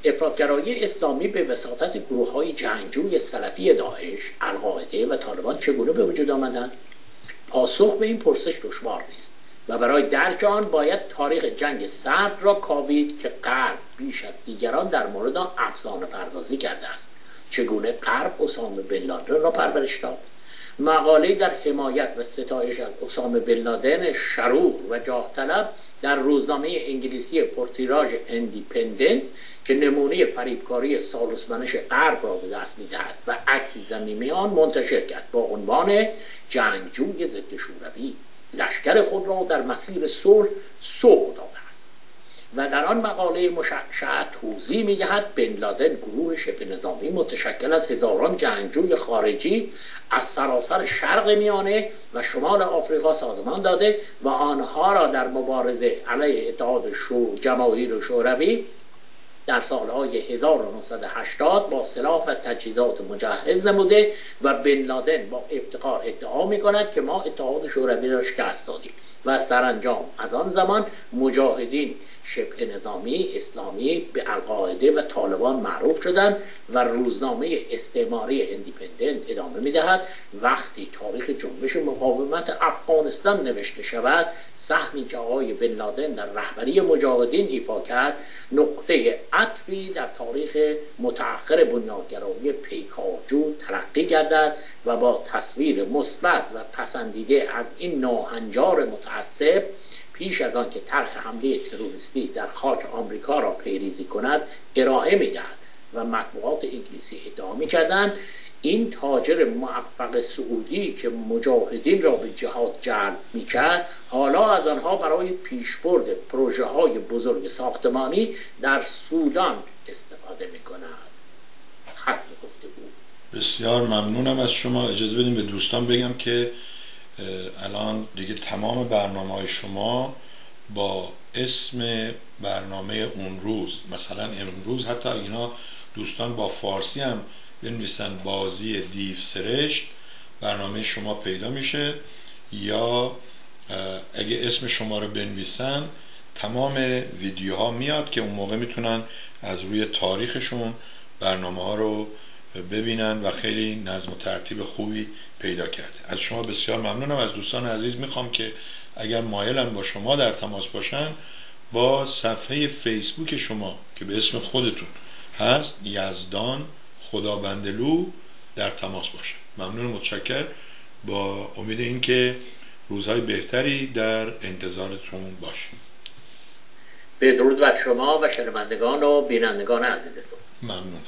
افرادگرایی اسلامی به وساطت گروه های جنگجوی سلفی داعش القاعده و طالبان چگونه به وجود آمدند؟ پاسخ به این پرسش دشوار نیست. و برای درک آن باید تاریخ جنگ سرد را کاوید که غرب بیش از دیگران در مورد آن افسانه پردازی کرده است. چگونه غرب اسامه بن لادن را پرورش داد؟ مقاله در حمایت و ستایش از اسامه بن لادن شرور و جاه طلب در روزنامه انگلیسی پرتیراژ اندیپندنت که نمونه فریبکاری سالوسمنش غرب را به دست می‌دهد و عکسی ضمیمه آن منتشر کرد با عنوان جنگجوی ضد شوروی لشکر خود را در مسیر صلح سوق داده است و در آن مقاله مشعشع توضیح می‌دهد بن لادن گروه شبه نظامی متشکل از هزاران جنگجوی خارجی از سراسر شرق میانه و شمال آفریقا سازمان داده و آنها را در مبارزه علیه اتحاد شو جماهیر شوروی در سالهای 1980 با سلاح و تجهیزات مجهز نموده و بن لادن با افتخار ادعا می کند که ما اتحاد شوروی را شکست دادیم و سرانجام از آن زمان مجاهدین شبه نظامی اسلامی به القاعده و طالبان معروف شدند و روزنامه استعماری اندیپندنت ادامه می‌دهد. وقتی تاریخ جنبش مقاومت افغانستان نوشته شود سهمی که آقای بن لادن در رهبری مجاهدین ایفا کرد نقطه عطفی در تاریخ متأخر بنیادگرایی پیکارجو ترقی گردد و با تصویر مثبت و پسندیده از این ناهنجار متعصب پیش از آن که طرح حمله تروریستی در خاک آمریکا را پیریزی کند ارائه می‌دهد و مطبوعات انگلیسی ادعا می‌کردند این تاجر موفق سعودی که مجاهدین را به جهاد جلب می‌کرد حالا از آنها برای پیشبرد پروژه های بزرگ ساختمانی در سودان استفاده می‌کند. خط گفته بود. بسیار ممنونم از شما. اجازه بدیم به دوستان بگم که الان دیگه تمام برنامه های شما با اسم برنامه اون روز مثلا امروز حتی اینا دوستان با فارسی هم بنویسن بازی دیو سرشت برنامه شما پیدا میشه یا اگه اسم شما رو بنویسن تمام ویدیوها میاد که اون موقع می‌تونن از روی تاریخشون برنامه ها رو ببینن و خیلی نظم و ترتیب خوبی پیدا کرده. از شما بسیار ممنونم. از دوستان عزیز می‌خوام که اگر مایلن با شما در تماس باشن با صفحه فیسبوک شما که به اسم خودتون هست یزدان خدابندلو در تماس باشن ممنون متشکر با امید اینکه روزهای بهتری در انتظارتون باشیم. به درود بر شما و شنوندگان و بینندگان عزیزتون. ممنونم.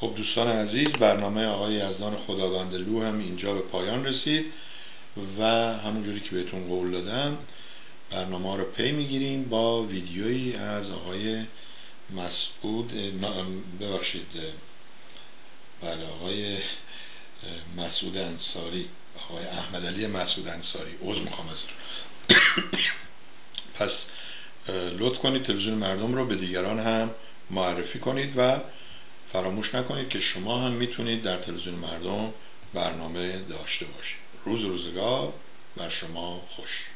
خب دوستان عزیز برنامه آقای یزدان خداوندلو هم اینجا به پایان رسید و همونجوری که بهتون قول دادم برنامه رو پی می‌گیریم با ویدیویی از آقای مسعود ببخشید بله آقای مسعود انصاری آقای احمد علی مسعود انصاری عذر می‌خوام از پس لطف کنید تلویزیون مردم رو به دیگران هم معرفی کنید و فراموش نکنید که شما هم می‌تونید در تلویزیون مردم برنامه داشته باشید. روز روزگار بر شما خوش.